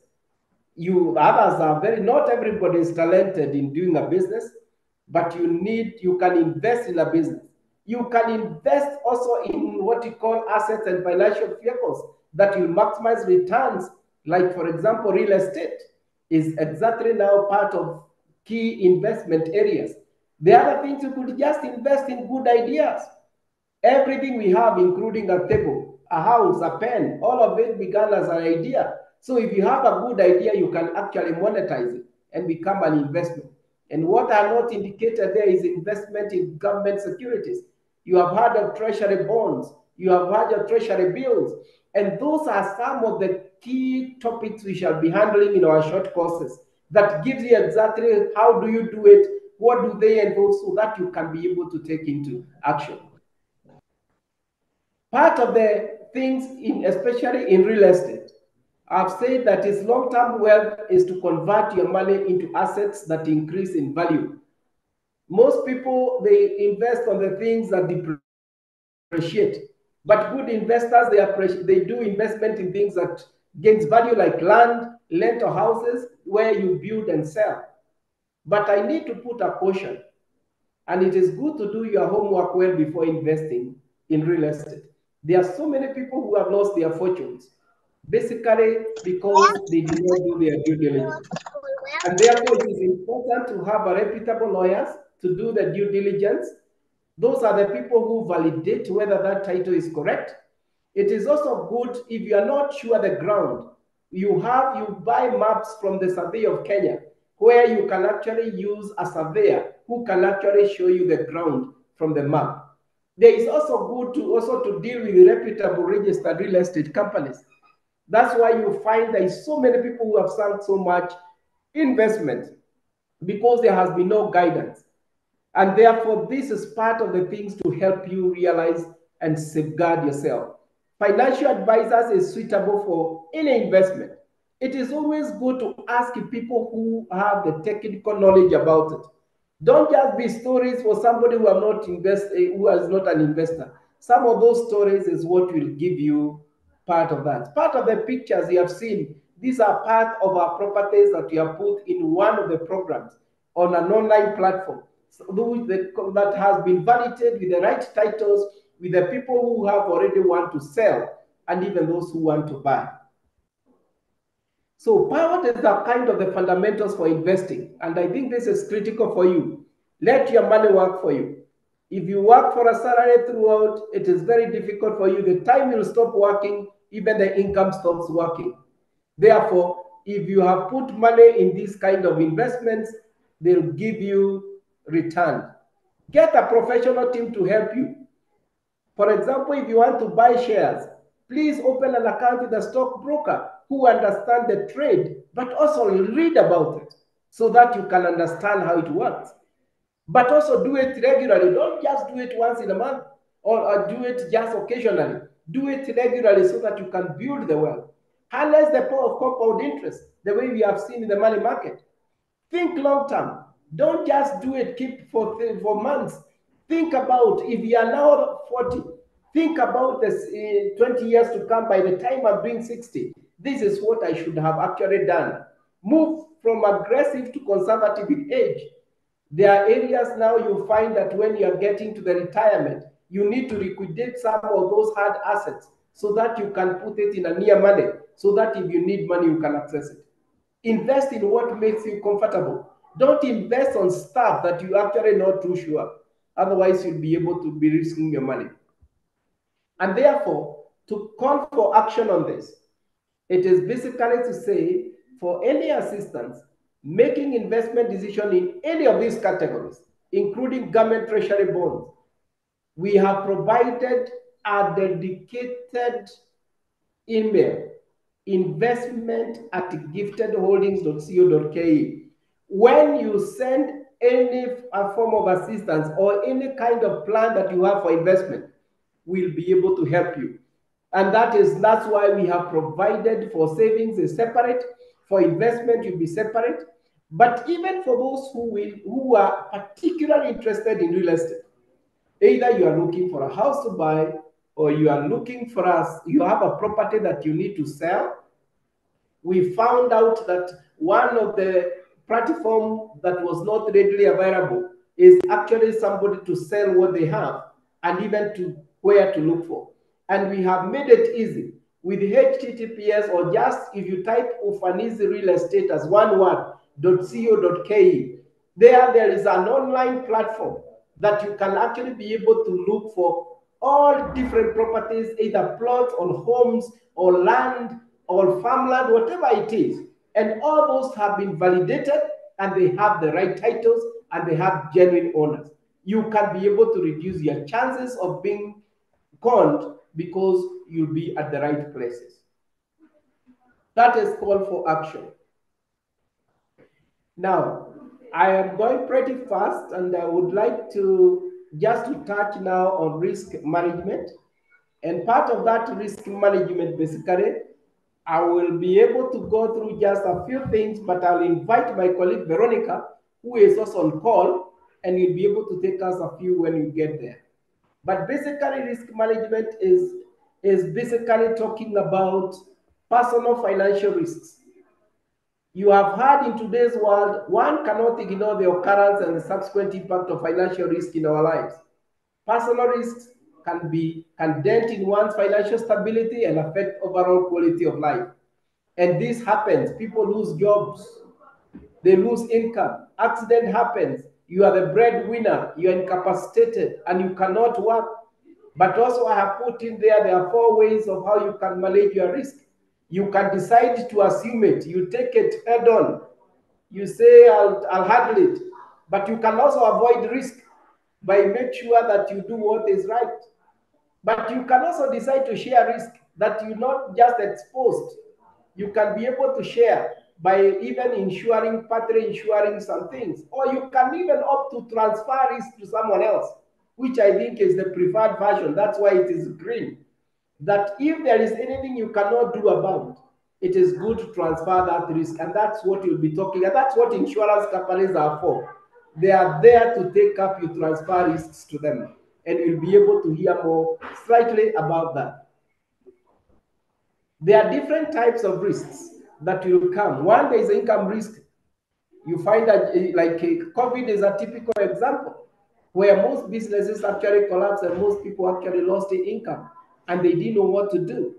[SPEAKER 5] You others are very not everybody is talented in doing a business, but you need you can invest in a business. You can invest also in what you call assets and financial vehicles that will maximize returns. Like for example, real estate is exactly now part of key investment areas. The other things you could just invest in good ideas. Everything we have, including a table, a house, a pen, all of it began as an idea. So if you have a good idea, you can actually monetize it and become an investment. And what are not indicated there is investment in government securities. You have heard of treasury bonds, you have heard of treasury bills, and those are some of the key topics we shall be handling in our short courses that gives you exactly how do you do it, what do they involve so that you can be able to take into action. Part of the things in especially in real estate, I've said that its long-term wealth is to convert your money into assets that increase in value. Most people they invest on the things that depreciate, but good investors they appreciate they do investment in things that gains value like land, rental houses where you build and sell. But I need to put a caution, and it is good to do your homework well before investing in real estate. There are so many people who have lost their fortunes, basically because they did not do their due diligence. And therefore, it is important to have a reputable lawyers to do the due diligence. Those are the people who validate whether that title is correct. It is also good if you are not sure the ground. You have you buy maps from the Survey of Kenya, where you can actually use a surveyor who can actually show you the ground from the map. There is also good to also to deal with reputable registered real estate companies. That's why you find there is so many people who have sunk so much investment because there has been no guidance. And therefore, this is part of the things to help you realize and safeguard yourself. Financial advisors is suitable for any investment. It is always good to ask people who have the technical knowledge about it. Don't just be stories for somebody who are not invest, eh, who is not an investor. Some of those stories is what will give you part of that. Part of the pictures you have seen, these are part of our properties that we have put in one of the programs on an online platform so that has been validated with the right titles with the people who have already want to sell and even those who want to buy. So power is a kind of the fundamentals for investing. And I think this is critical for you. Let your money work for you. If you work for a salary throughout, it is very difficult for you. The time you stop working, even the income stops working. Therefore, if you have put money in this kind of investments, they'll give you return. Get a professional team to help you. For example, if you want to buy shares, please open an account with a stockbroker who understand the trade, but also read about it so that you can understand how it works. But also do it regularly. Don't just do it once in a month or, or do it just occasionally. Do it regularly so that you can build the wealth. Harness the power of compound interest, the way we have seen in the money market. Think long term. Don't just do it, keep for, for months. Think about if you are now 40, think about this uh, 20 years to come by the time I'm being 60. This is what I should have actually done. Move from aggressive to conservative in age. There are areas now you find that when you are getting to the retirement, you need to liquidate some of those hard assets so that you can put it in a near money, so that if you need money, you can access it. Invest in what makes you comfortable. Don't invest on stuff that you actually not too sure. Otherwise, you'll be able to be risking your money. And therefore, to call for action on this, it is basically to say for any assistance, making investment decision in any of these categories, including government treasury bonds, we have provided a dedicated email, investment at giftedholdings.co.ke. When you send any form of assistance or any kind of plan that you have for investment, we'll be able to help you. And that is that's why we have provided for savings is separate, for investment you'll be separate, but even for those who will who are particularly interested in real estate, either you are looking for a house to buy or you are looking for us, you have a property that you need to sell. We found out that one of the platform that was not readily available is actually somebody to sell what they have and even to where to look for. And we have made it easy with HTTPS or just if you type Ufanisi real estate as one word, .co.ke. There, there is an online platform that you can actually be able to look for all different properties, either plots or homes or land or farmland, whatever it is. And all those have been validated and they have the right titles and they have genuine owners. You can be able to reduce your chances of being conned because you'll be at the right places. That is call for action. Now, I am going pretty fast and I would like to just to touch now on risk management. And part of that risk management, basically, I will be able to go through just a few things, but I'll invite my colleague Veronica, who is also on call, and you'll be able to take us a few when you get there. But basically, risk management is, is basically talking about personal financial risks. You have heard in today's world, one cannot ignore the occurrence and the subsequent impact of financial risk in our lives. Personal risks can be can dent in one's financial stability and affect overall quality of life. And this happens. People lose jobs, they lose income, accident happens. You are the breadwinner, you are incapacitated, and you cannot work. But also, I have put in there there are four ways of how you can manage your risk. You can decide to assume it, you take it head on. You say, I'll, I'll handle it. But you can also avoid risk by make sure that you do what is right. But you can also decide to share risk that you're not just exposed. You can be able to share by even insuring, partly insuring some things. Or you can even opt to transfer risk to someone else, which I think is the preferred version. That's why it is green. That if there is anything you cannot do about, it is good to transfer that risk. And that's what you'll be talking. And that's what insurance companies are for. They are there to take up your transfer risks to them. and you'll be able to hear more slightly about that. There are different types of risks that will come. One, is income risk. You find that eh, like eh, COVID is a typical example where most businesses actually collapsed and most people actually lost their income and they didn't know what to do.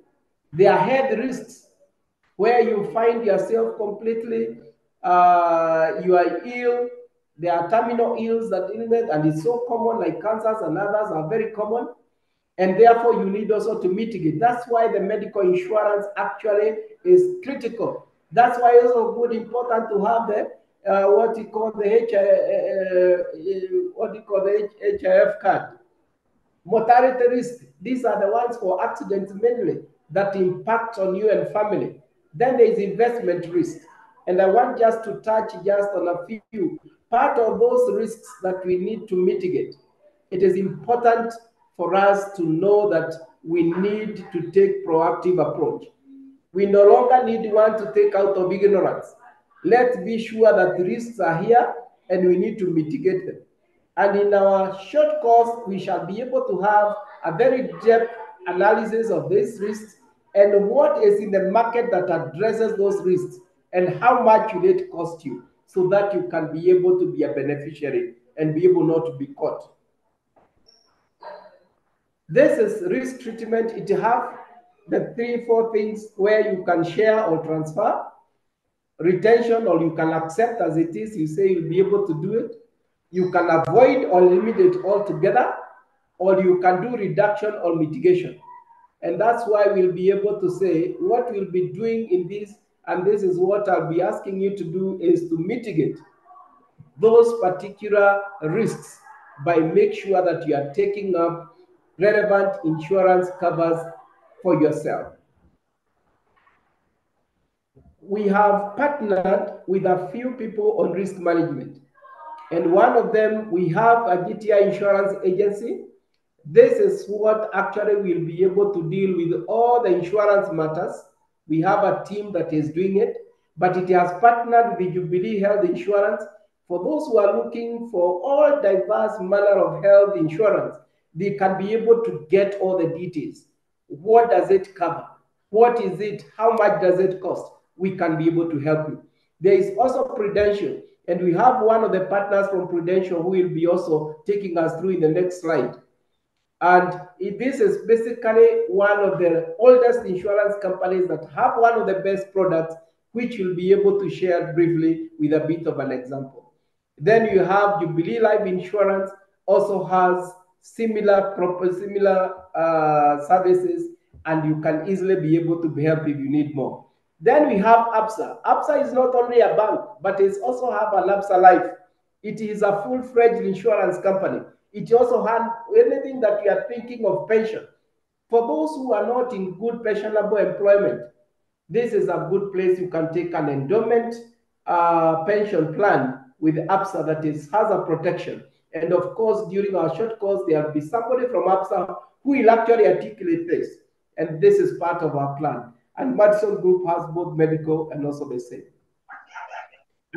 [SPEAKER 5] There are health risks where you find yourself completely, uh, you are ill. There are terminal ills that illness, and it's so common, like cancers and others are very common. And therefore, you need also to mitigate. That's why the medical insurance actually is critical. That's why it's also good, important to have the uh, what you call the H, uh, uh, what you call the H, HIF card. Mortality risk. These are the ones for accidents mainly that impact on you and family. Then there is investment risk. And I want just to touch just on a few. Part of those risks that we need to mitigate. It is important for us to know that we need to take proactive approach. We no longer need one to take out of ignorance. Let's be sure that the risks are here and we need to mitigate them. And in our short course, we shall be able to have a very depth analysis of these risks and what is in the market that addresses those risks and how much will it cost you so that you can be able to be a beneficiary and be able not to be caught. This is risk treatment. It have the three, four things where you can share or transfer, retention, or you can accept as it is. You say you'll be able to do it. You can avoid or limit it altogether, or you can do reduction or mitigation. And that's why we'll be able to say what we'll be doing in this, and this is what I'll be asking you to do is to mitigate those particular risks by make sure that you are taking up relevant insurance covers for yourself. We have partnered with a few people on risk management. And one of them, we have a GTI insurance agency. This is what actually will be able to deal with all the insurance matters. We have a team that is doing it, but it has partnered with Jubilee Health Insurance. For those who are looking for all diverse manner of health insurance, they can be able to get all the details. What does it cover? What is it? How much does it cost? We can be able to help you. There is also Prudential, and we have one of the partners from Prudential who will be also taking us through in the next slide. And this is basically one of the oldest insurance companies that have one of the best products, which will be able to share briefly with a bit of an example. Then you have Jubilee Life Insurance, also has similar similar uh, services and you can easily be able to help if you need more. Then we have absa. Absa is not only a bank but it also have an absa life. It is a full-fledged insurance company. It also has anything that you are thinking of pension. For those who are not in good pensionable employment this is a good place you can take an endowment uh, pension plan with absa that is has a protection and of course, during our short course, there will be somebody from Absa who will actually articulate this. And this is part of our plan. And Madison Group has both medical and also the same.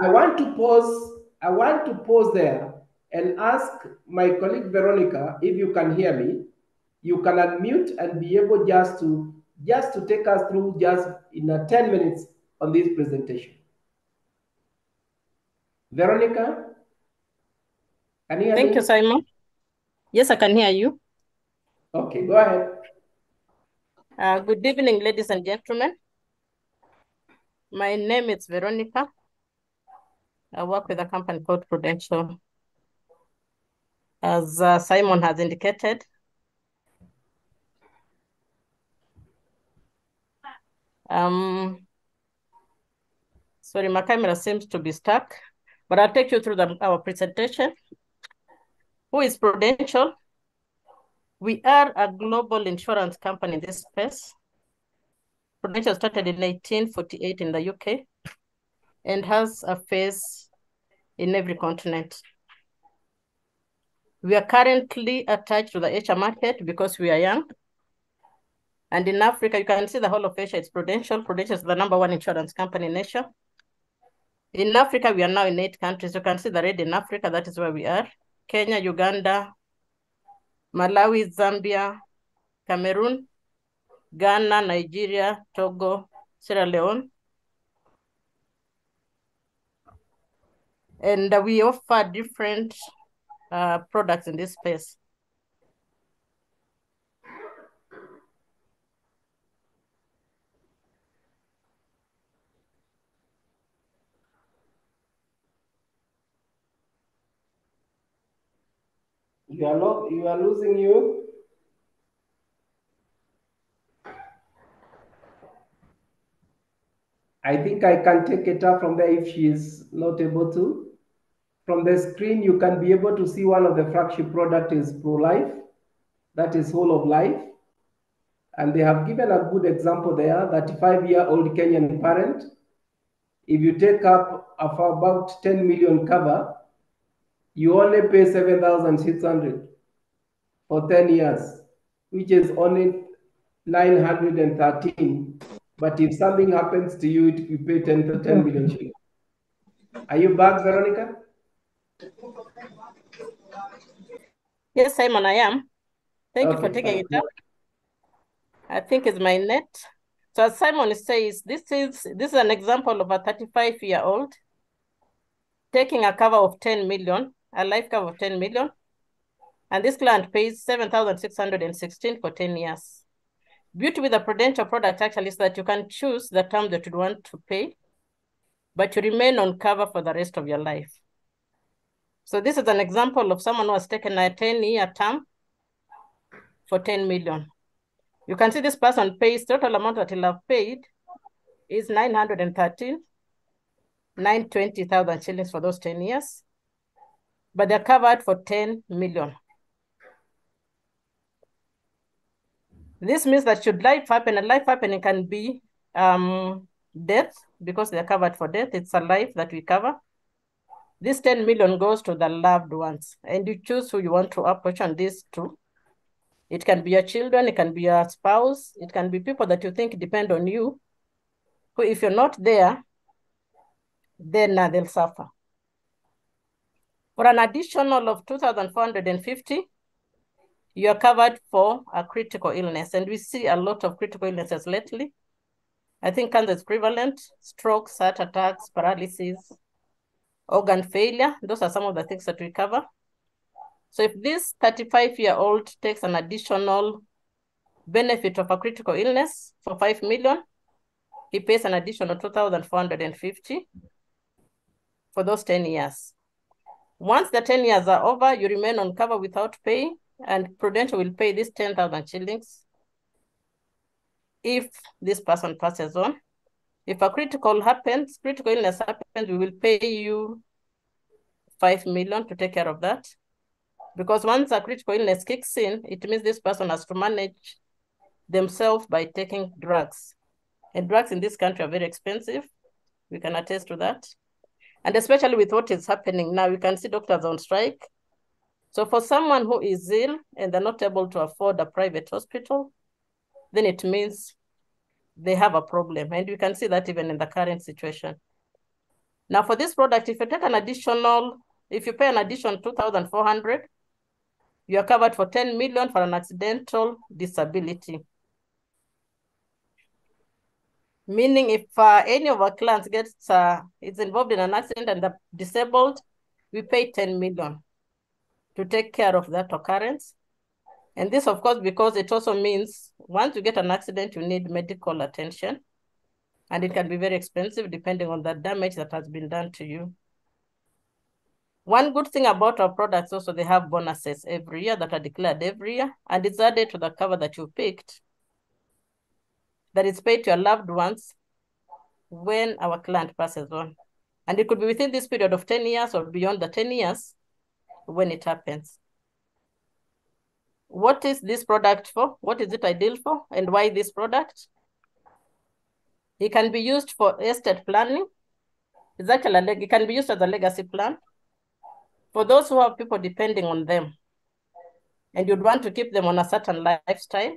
[SPEAKER 5] I want to pause. I want to pause there and ask my colleague Veronica if you can hear me. You can unmute and be able just to just to take us through just in a 10 minutes on this presentation. Veronica? Can you
[SPEAKER 10] Thank
[SPEAKER 5] me?
[SPEAKER 10] you, Simon. Yes, I can hear you.
[SPEAKER 5] Okay, go ahead.
[SPEAKER 10] Uh, good evening, ladies and gentlemen. My name is Veronica. I work with a company called Prudential. As uh, Simon has indicated, um, sorry, my camera seems to be stuck, but I'll take you through the, our presentation. Who is Prudential? We are a global insurance company in this space. Prudential started in 1948 in the UK and has a face in every continent. We are currently attached to the Asia market because we are young. And in Africa, you can see the whole of Asia, it's Prudential. Prudential is the number one insurance company in Asia. In Africa, we are now in eight countries. You can see the red in Africa, that is where we are. Kenya, Uganda, Malawi, Zambia, Cameroon, Ghana, Nigeria, Togo, Sierra Leone. And we offer different uh, products in this space.
[SPEAKER 5] You are not, you are losing you. I think I can take it up from there if she is not able to. From the screen, you can be able to see one of the flagship product is Pro-Life, that is whole of life. And they have given a good example there, 35-year-old Kenyan parent. If you take up of about 10 million cover, you only pay 7,600 for 10 years, which is only 913. But if something happens to you, you pay 10 to 10 million shillings. Are you back, Veronica?
[SPEAKER 10] Yes, Simon, I am. Thank you for taking it up. I think it's my net. So as Simon says, this is this is an example of a 35 year old taking a cover of 10 million, a life cover of 10 million. And this client pays 7,616 for 10 years. Beauty with a prudential product actually is that you can choose the term that you want to pay, but you remain on cover for the rest of your life. So this is an example of someone who has taken a 10 year term for 10 million. You can see this person pays total amount that he'll have paid is 913, 920,000 shillings for those 10 years, but they're covered for 10 million. This means that should life happen, and life happening can be um, death because they're covered for death. It's a life that we cover. This 10 million goes to the loved ones, and you choose who you want to apportion this to. It can be your children, it can be your spouse, it can be people that you think depend on you, who, if you're not there, then uh, they'll suffer. For an additional of 2,450, you are covered for a critical illness. And we see a lot of critical illnesses lately. I think cancer is prevalent, strokes, heart attacks, paralysis, organ failure. Those are some of the things that we cover. So if this 35-year-old takes an additional benefit of a critical illness for 5 million, he pays an additional 2,450 for those 10 years. Once the 10 years are over, you remain on cover without pay, and Prudential will pay this 10,000 shillings if this person passes on. If a critical happens, critical illness happens, we will pay you 5 million to take care of that. Because once a critical illness kicks in, it means this person has to manage themselves by taking drugs. And drugs in this country are very expensive. We can attest to that. And especially with what is happening now, we can see doctors on strike. So for someone who is ill and they're not able to afford a private hospital, then it means they have a problem. And we can see that even in the current situation. Now for this product, if you take an additional, if you pay an additional 2,400, you are covered for 10 million for an accidental disability. Meaning if uh, any of our clients gets uh, is involved in an accident and they're disabled, we pay 10 million to take care of that occurrence. And this, of course, because it also means once you get an accident, you need medical attention. And it can be very expensive depending on the damage that has been done to you. One good thing about our products also, they have bonuses every year that are declared every year, and it's added to the cover that you picked that is paid to your loved ones when our client passes on. And it could be within this period of 10 years or beyond the 10 years when it happens. What is this product for? What is it ideal for? And why this product? It can be used for estate planning. It's actually a it can be used as a legacy plan for those who have people depending on them and you'd want to keep them on a certain lifestyle,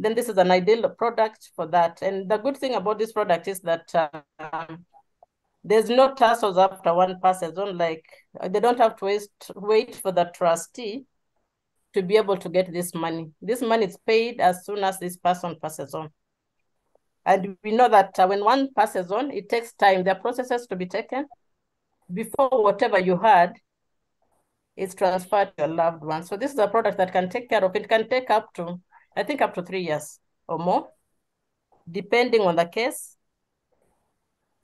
[SPEAKER 10] then this is an ideal product for that. And the good thing about this product is that um, there's no tussles after one passes on, like they don't have to waste, wait for the trustee to be able to get this money. This money is paid as soon as this person passes on. And we know that uh, when one passes on, it takes time. There are processes to be taken before whatever you had is transferred to your loved one. So this is a product that can take care of, it can take up to, I think up to three years or more, depending on the case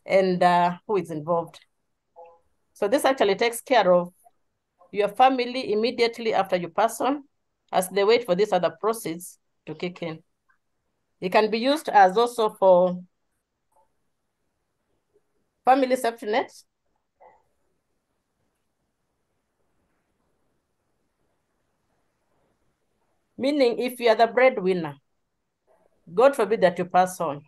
[SPEAKER 10] and uh, who is involved. So this actually takes care of your family immediately after you pass on as they wait for these other proceeds to kick in. It can be used as also for family safety nets. Meaning if you are the breadwinner, God forbid that you pass on,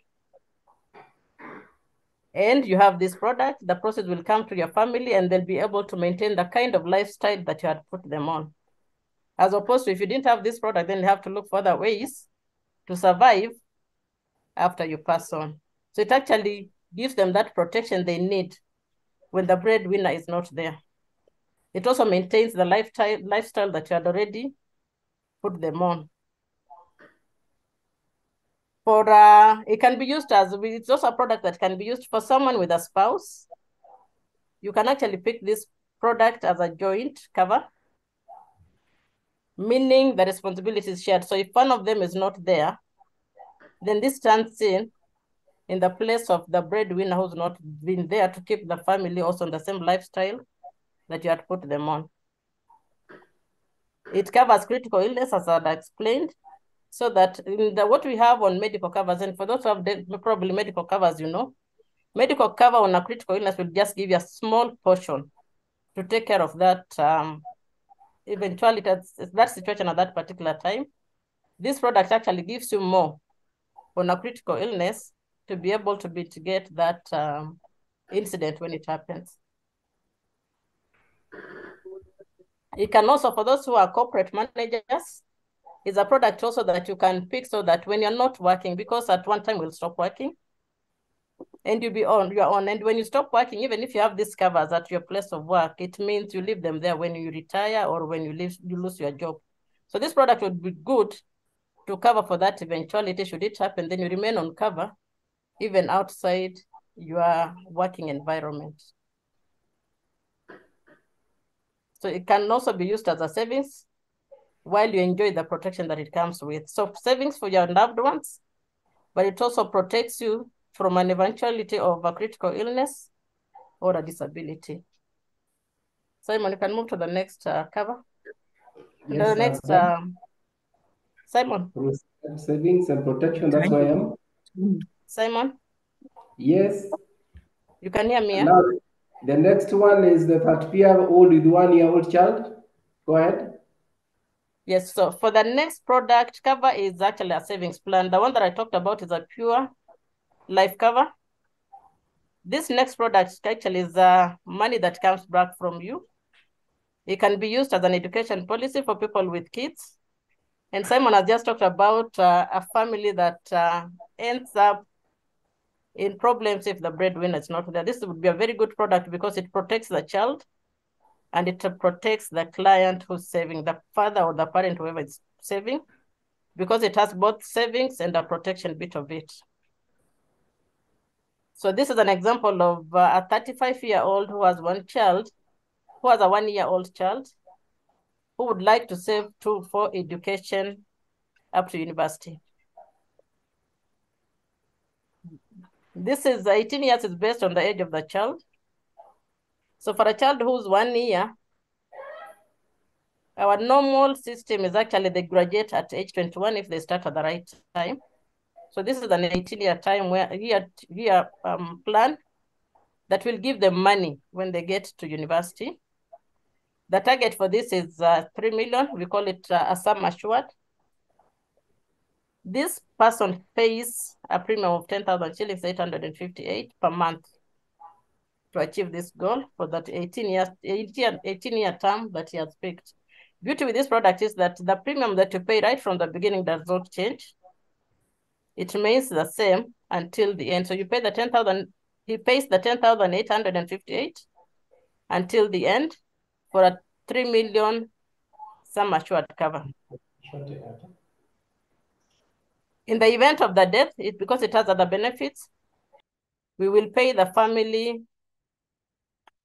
[SPEAKER 10] and you have this product, the process will come to your family and they'll be able to maintain the kind of lifestyle that you had put them on. As opposed to if you didn't have this product, then you have to look for other ways to survive after you pass on. So it actually gives them that protection they need when the breadwinner is not there. It also maintains the lifestyle, lifestyle that you had already put them on. For uh, it can be used as it's also a product that can be used for someone with a spouse. You can actually pick this product as a joint cover, meaning the responsibility is shared. So if one of them is not there, then this stands in in the place of the breadwinner who's not been there to keep the family also on the same lifestyle that you had put them on. It covers critical illness, as I explained, so that in the what we have on medical covers, and for those who have probably medical covers, you know, medical cover on a critical illness will just give you a small portion to take care of that um, eventuality, that situation at that particular time. This product actually gives you more on a critical illness to be able to mitigate that um, incident when it happens. It can also, for those who are corporate managers, is a product also that you can pick so that when you're not working, because at one time we'll stop working and you'll be on, you're on. And when you stop working, even if you have these covers at your place of work, it means you leave them there when you retire or when you leave, you lose your job. So this product would be good to cover for that eventuality should it happen, then you remain on cover even outside your working environment. So it can also be used as a savings while you enjoy the protection that it comes with. So savings for your loved ones, but it also protects you from an eventuality of a critical illness or a disability. Simon, you can move to the next uh, cover.
[SPEAKER 5] Yes,
[SPEAKER 10] the next,
[SPEAKER 5] uh,
[SPEAKER 10] um, Simon.
[SPEAKER 5] Savings and protection, that's where I am.
[SPEAKER 10] Simon,
[SPEAKER 5] Yes.
[SPEAKER 10] you can hear me? yeah?
[SPEAKER 5] The next one is the 30 year old with one year old child. Go ahead.
[SPEAKER 10] Yes, so for the next product cover is actually a savings plan. The one that I talked about is a pure life cover. This next product actually is uh, money that comes back from you. It can be used as an education policy for people with kids. And Simon has just talked about uh, a family that uh, ends up in problems if the breadwinner is not there. This would be a very good product because it protects the child and it protects the client who's saving, the father or the parent, whoever is saving, because it has both savings and a protection bit of it. So this is an example of uh, a 35-year-old who has one child, who has a one-year-old child, who would like to save to for education up to university. This is 18 years is based on the age of the child. So for a child who's one year, our normal system is actually they graduate at age 21 if they start at the right time. So this is an 18 year time where year, year um, plan that will give them money when they get to university. The target for this is uh, 3 million. We call it uh, a sum assured. This person pays a premium of 10,000 shillings, 858 per month to achieve this goal for that 18 years, 18, 18 year term that he has picked. Beauty with this product is that the premium that you pay right from the beginning does not change. It remains the same until the end. So you pay the 10,000, he pays the 10,858 until the end for a 3 million sum assured cover. In the event of the death, it because it has other benefits, we will pay the family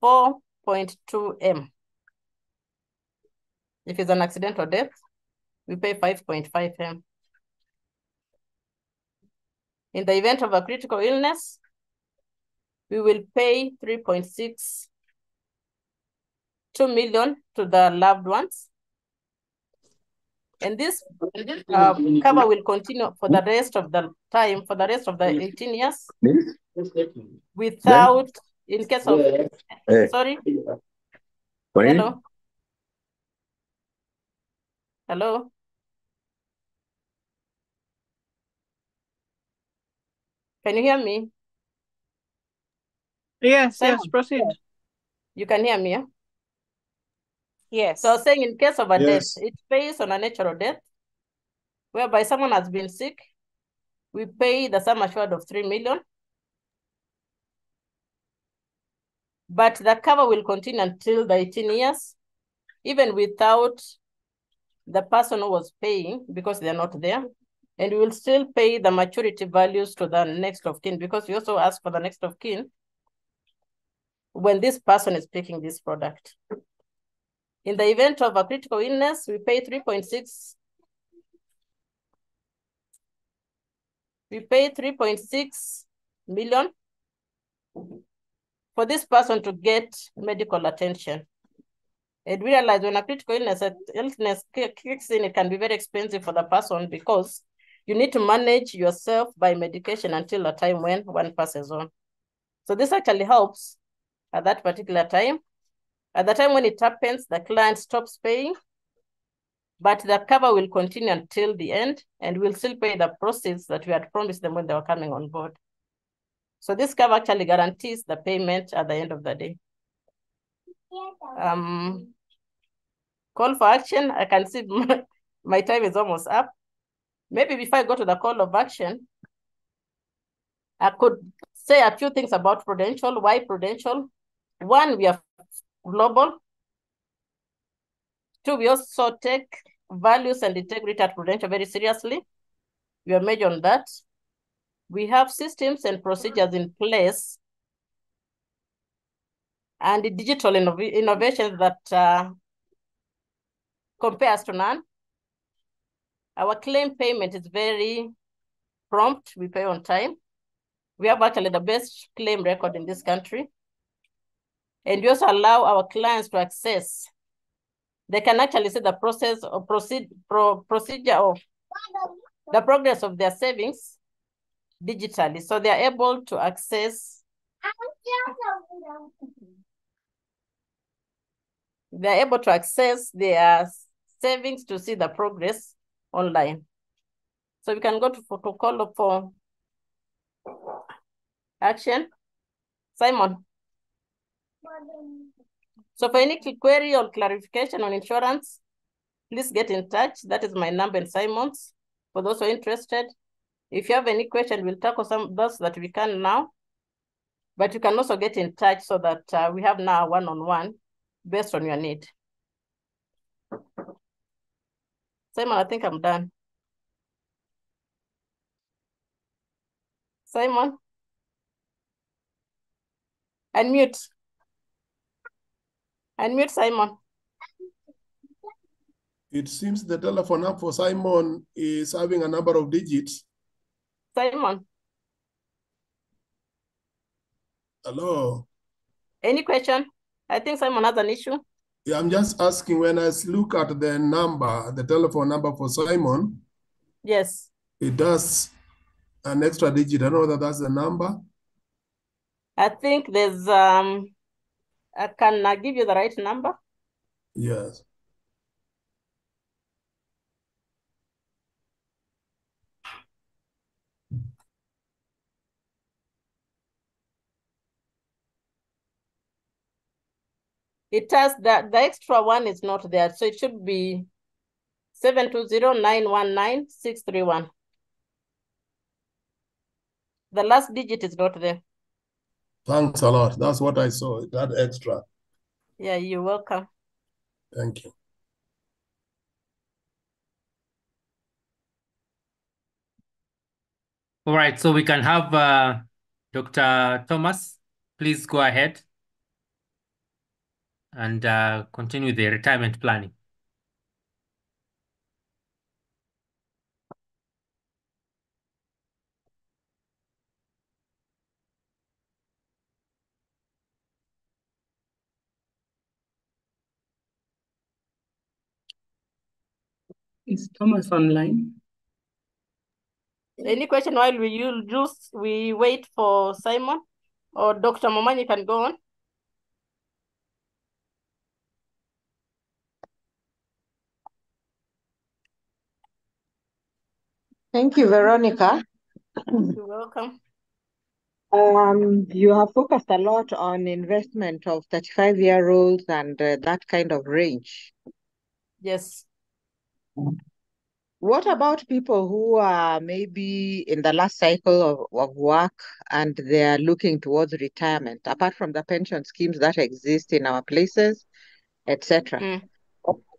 [SPEAKER 10] 4.2 M. If it's an accidental death, we pay 5.5 M. In the event of a critical illness, we will pay 3.6 2 million to the loved ones. And this uh, cover will continue for the rest of the time, for the rest of the 18 years, without, in case of, sorry, hello, hello, can you hear me?
[SPEAKER 9] Yes, yes, proceed.
[SPEAKER 10] You can hear me, yeah?
[SPEAKER 11] Yes.
[SPEAKER 10] So I was saying in case of a
[SPEAKER 12] Yes.
[SPEAKER 10] death, it pays on a natural death, whereby someone has been sick, we pay the sum assured of 3 million. But the cover will continue until the 18 years, even without the person who was paying because they're not there. And we will still pay the maturity values to the next of kin because we also ask for the next of kin when this person is picking this product. In the event of a critical illness, we pay 3.6. We pay 3.6 million for this person to get medical attention. And we realize when a critical illness, illness kicks in, it can be very expensive for the person because you need to manage yourself by medication until a time when one passes on. So this actually helps at that particular time. At the time when it happens, the client stops paying, but the cover will continue until the end, and we'll still pay the proceeds that we had promised them when they were coming on board. So this cover actually guarantees the payment at the end of the day. Um, call for action. I can see [laughs] my, my time is almost up. Maybe before I go to the call of action, I could say a few things about Prudential. Why Prudential? One, we are global. Two, we also take values and integrity at Prudential very seriously. We are major on that. We have systems and procedures in place and digital innov innovations that uh, compares to none. Our claim payment is very prompt. We pay on time. We have actually the best claim record in this country. And we also allow our clients to access. They can actually see the process or proceed, pro, procedure of the progress of their savings digitally. So they are able to access they're able to access their savings to see the progress online. So we can go to protocol for action. Simon. So for any query or clarification on insurance, please get in touch. That is my number and Simon's. For those who are interested, if you have any question, we'll tackle some those that we can now. But you can also get in touch so that uh, we have now one-on-one based on your need. Simon, I think I'm done. Simon? Unmute. Unmute, Simon.
[SPEAKER 13] It seems the telephone app for Simon is having a number of digits.
[SPEAKER 10] Simon.
[SPEAKER 13] Hello.
[SPEAKER 10] Any question? I think Simon has an issue.
[SPEAKER 13] Yeah, I'm just asking when I look at the number, the telephone number for Simon,
[SPEAKER 10] Yes.
[SPEAKER 13] it does an extra digit. I don't know whether that's the number.
[SPEAKER 10] I think there's um I can I give you the right number.
[SPEAKER 13] Yes.
[SPEAKER 10] It has that the extra one is not there, so it should be seven two zero nine one nine six three one. The last digit is not there.
[SPEAKER 13] Thanks a lot. That's what I saw, that extra.
[SPEAKER 10] Yeah, you're welcome.
[SPEAKER 13] Thank you.
[SPEAKER 6] All right, so we can have uh, Dr. Thomas, please go ahead and uh, continue the retirement planning.
[SPEAKER 4] Is Thomas online?
[SPEAKER 10] Any question while we use juice, we wait for Simon or Dr. Momanyi can go on.
[SPEAKER 14] Thank you, Veronica.
[SPEAKER 10] You're welcome.
[SPEAKER 14] Um, you have focused a lot on investment of 35 year olds and uh, that kind of range.
[SPEAKER 10] Yes.
[SPEAKER 14] What about people who are maybe in the last cycle of, of work and they are looking towards retirement, apart from the pension schemes that exist in our places, etc.?
[SPEAKER 10] Mm.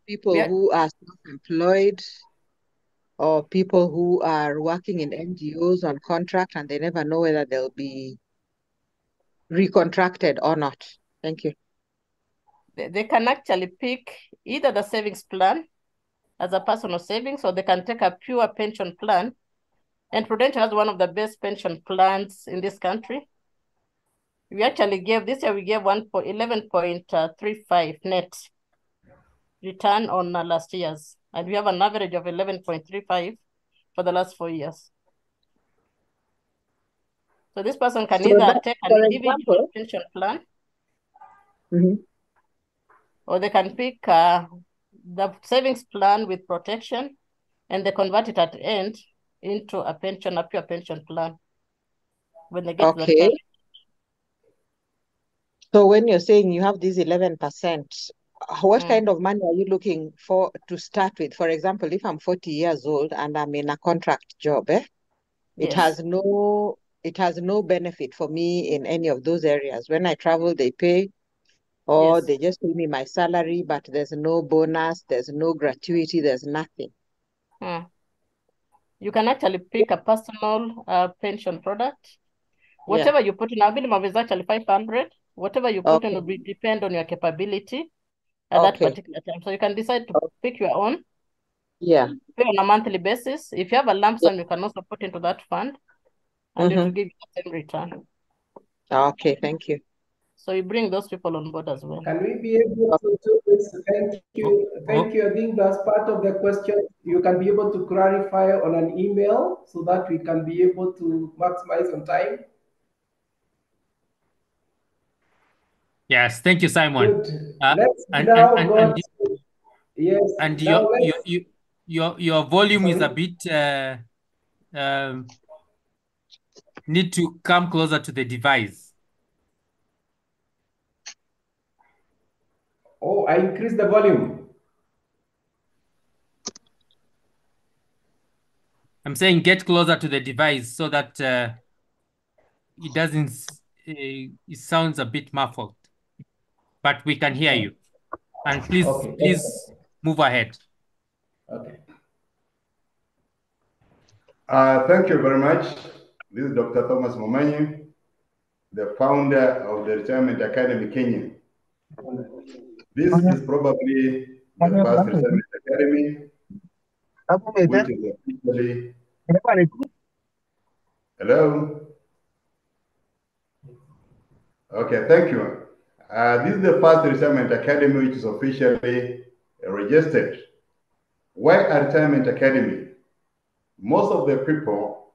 [SPEAKER 14] People
[SPEAKER 10] Yeah.
[SPEAKER 14] who are self-employed or people who are working in NGOs on contract and they never know whether they'll be recontracted or not. Thank you.
[SPEAKER 10] They can actually pick either the savings plan as a personal savings or they can take a pure pension plan. And Prudential has one of the best pension plans in this country. We actually gave, this year we gave one for 11.35 net return on uh, last year's. And we have an average of 11.35 for the last four years. So this person can
[SPEAKER 14] So
[SPEAKER 10] either take an individual
[SPEAKER 14] example,
[SPEAKER 10] pension plan
[SPEAKER 14] Mhm.
[SPEAKER 10] or they can pick uh, the savings plan with protection and they convert it at the end into a pension, a pure pension plan when they get
[SPEAKER 14] okay. So when you're saying you have this 11%, what
[SPEAKER 10] Mm.
[SPEAKER 14] kind of money are you looking for to start with? For example, if I'm 40 years old and I'm in a contract job, eh? It
[SPEAKER 10] Yes.
[SPEAKER 14] has no it has no benefit for me in any of those areas. When I travel, they pay, or
[SPEAKER 10] Yes.
[SPEAKER 14] they just pay me my salary, but there's no bonus, there's no gratuity, there's nothing.
[SPEAKER 10] Mm. You can actually pick a personal uh, pension product.
[SPEAKER 14] Yeah.
[SPEAKER 10] Whatever you put in, our minimum is actually 500. Whatever you put in will be depend on your capability at that particular time. So you can decide to pick your own,
[SPEAKER 14] Yeah.
[SPEAKER 10] pay on a monthly basis. If you have a lump sum, you can also put into that fund and it will
[SPEAKER 14] Mm-hmm.
[SPEAKER 10] give you the same return.
[SPEAKER 14] Okay, thank you.
[SPEAKER 10] So you bring those people on board as well.
[SPEAKER 5] Can we be able to do this? Thank you. Thank you. I think that's part of the question. You can be able to clarify on an email so that we can be able to maximize on time.
[SPEAKER 6] Yes, thank you, Simon. Uh,
[SPEAKER 5] Let's
[SPEAKER 6] and,
[SPEAKER 5] now
[SPEAKER 6] and, and,
[SPEAKER 5] go
[SPEAKER 6] and,
[SPEAKER 5] yes,
[SPEAKER 6] and your, your, your, your, your volume is a bit, uh, um, need to come closer to the device.
[SPEAKER 5] Oh, I increase the volume.
[SPEAKER 6] I'm saying get closer to the device so that uh, it doesn't, uh, it sounds a bit muffled, but we can hear you. And please,
[SPEAKER 5] Okay.
[SPEAKER 6] please move ahead.
[SPEAKER 5] Okay.
[SPEAKER 8] Uh, thank you very much. This is Dr. Thomas Momanyi, the founder of the Retirement Academy Kenya. This is probably the first retirement academy which is officially. Hello? Okay, thank you. Uh, this is the first retirement academy which is officially registered. Why a retirement academy? Most of the people,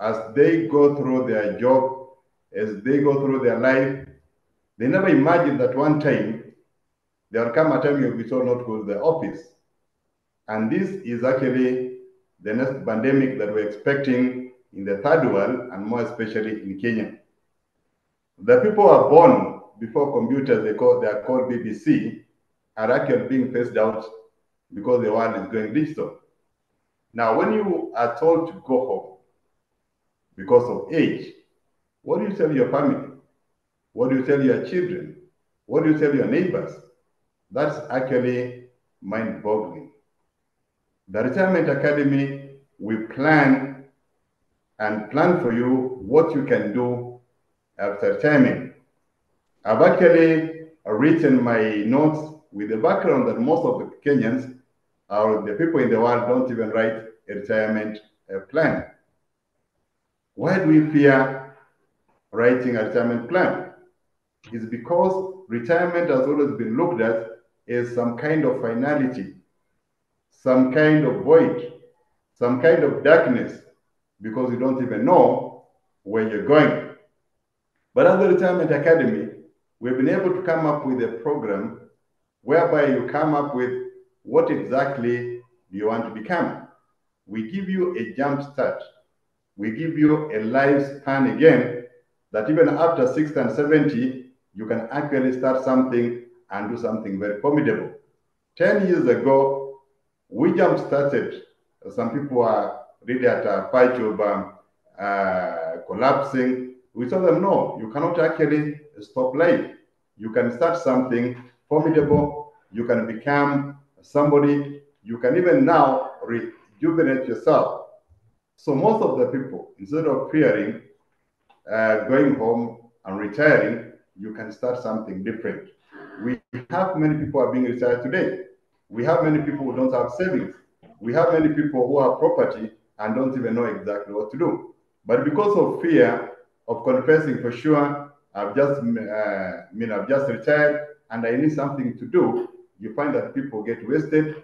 [SPEAKER 8] as they go through their job, as they go through their life, they never imagine that one time there will come a time you'll be told not to go to the office. And this is actually the next pandemic that we're expecting in the third world and more especially in Kenya. The people who are born before computers, they call they are called BBC, are actually being phased out because the world is going digital. Now, when you are told to go home because of age, what do you tell your family? What do you tell your children? What do you tell your neighbors? That's actually mind boggling. The Retirement Academy, we plan and plan for you what you can do after retirement. I've actually written my notes with the background that most of the Kenyans or the people in the world don't even write a retirement uh, plan. Why do we fear writing a retirement plan? It's because retirement has always been looked at as some kind of finality, some kind of void, some kind of darkness, because you don't even know where you're going. But at the Retirement Academy, we've been able to come up with a program whereby you come up with what exactly you want to become. We give you a jump start. We give you a lifespan again that even after 60 and 70, you can actually start something and do something very formidable. 10 years ago, we jump started. Some people are really at a patch of um, uh, collapsing. We told them, no, you cannot actually stop life. You can start something formidable. You can become somebody. You can even now rejuvenate yourself. So most of the people, instead of fearing uh, going home and retiring, you can start something different. We have many people who are being retired today. We have many people who don't have savings. We have many people who have property and don't even know exactly what to do. But because of fear of confessing for sure, I've just, uh, I mean, I've just retired and I need something to do, you find that people get wasted.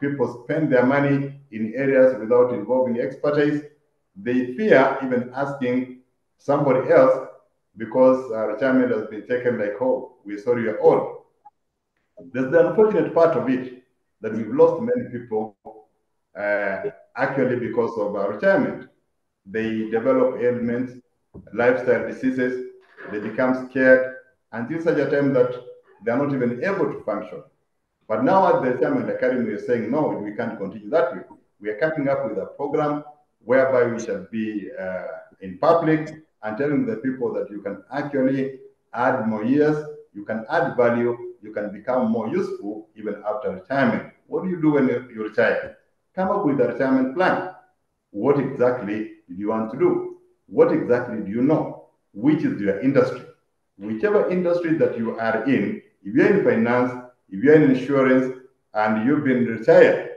[SPEAKER 8] People spend their money in areas without involving expertise. They fear even asking somebody else because uh, retirement has been taken like, home. we're sorry you're old. There's the unfortunate part of it that we've lost many people uh, actually because of uh, retirement. They develop ailments, lifestyle diseases, they become scared until such a time that they're not even able to function. But now at the Retirement Academy, we're saying, no, we can't continue that way. We are coming up with a program whereby we shall be uh, in public and telling the people that you can actually add more years, you can add value, you can become more useful even after retirement. What do you do when you, retire? Come up with a retirement plan. What exactly do you want to do? What exactly do you know? Which is your industry? Whichever industry that you are in, if you're in finance, if you're in insurance, and you've been retired,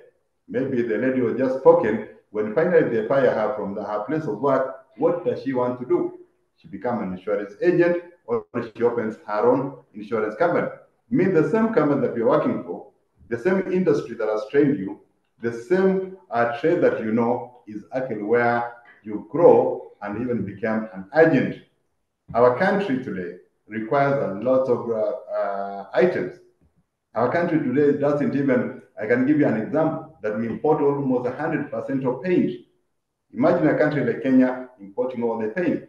[SPEAKER 8] maybe the lady was just spoken, when finally they fire her from the, her place of work, what does she want to do? She become an insurance agent or she opens her own insurance company. Mean the same company that you're working for, the same industry that has trained you, the same uh, trade that you know is actually where you grow and even become an agent. Our country today requires a lot of uh, uh, items. Our country today doesn't even, I can give you an example, that we import almost 100% of paint. Imagine a country like Kenya importing all the paint.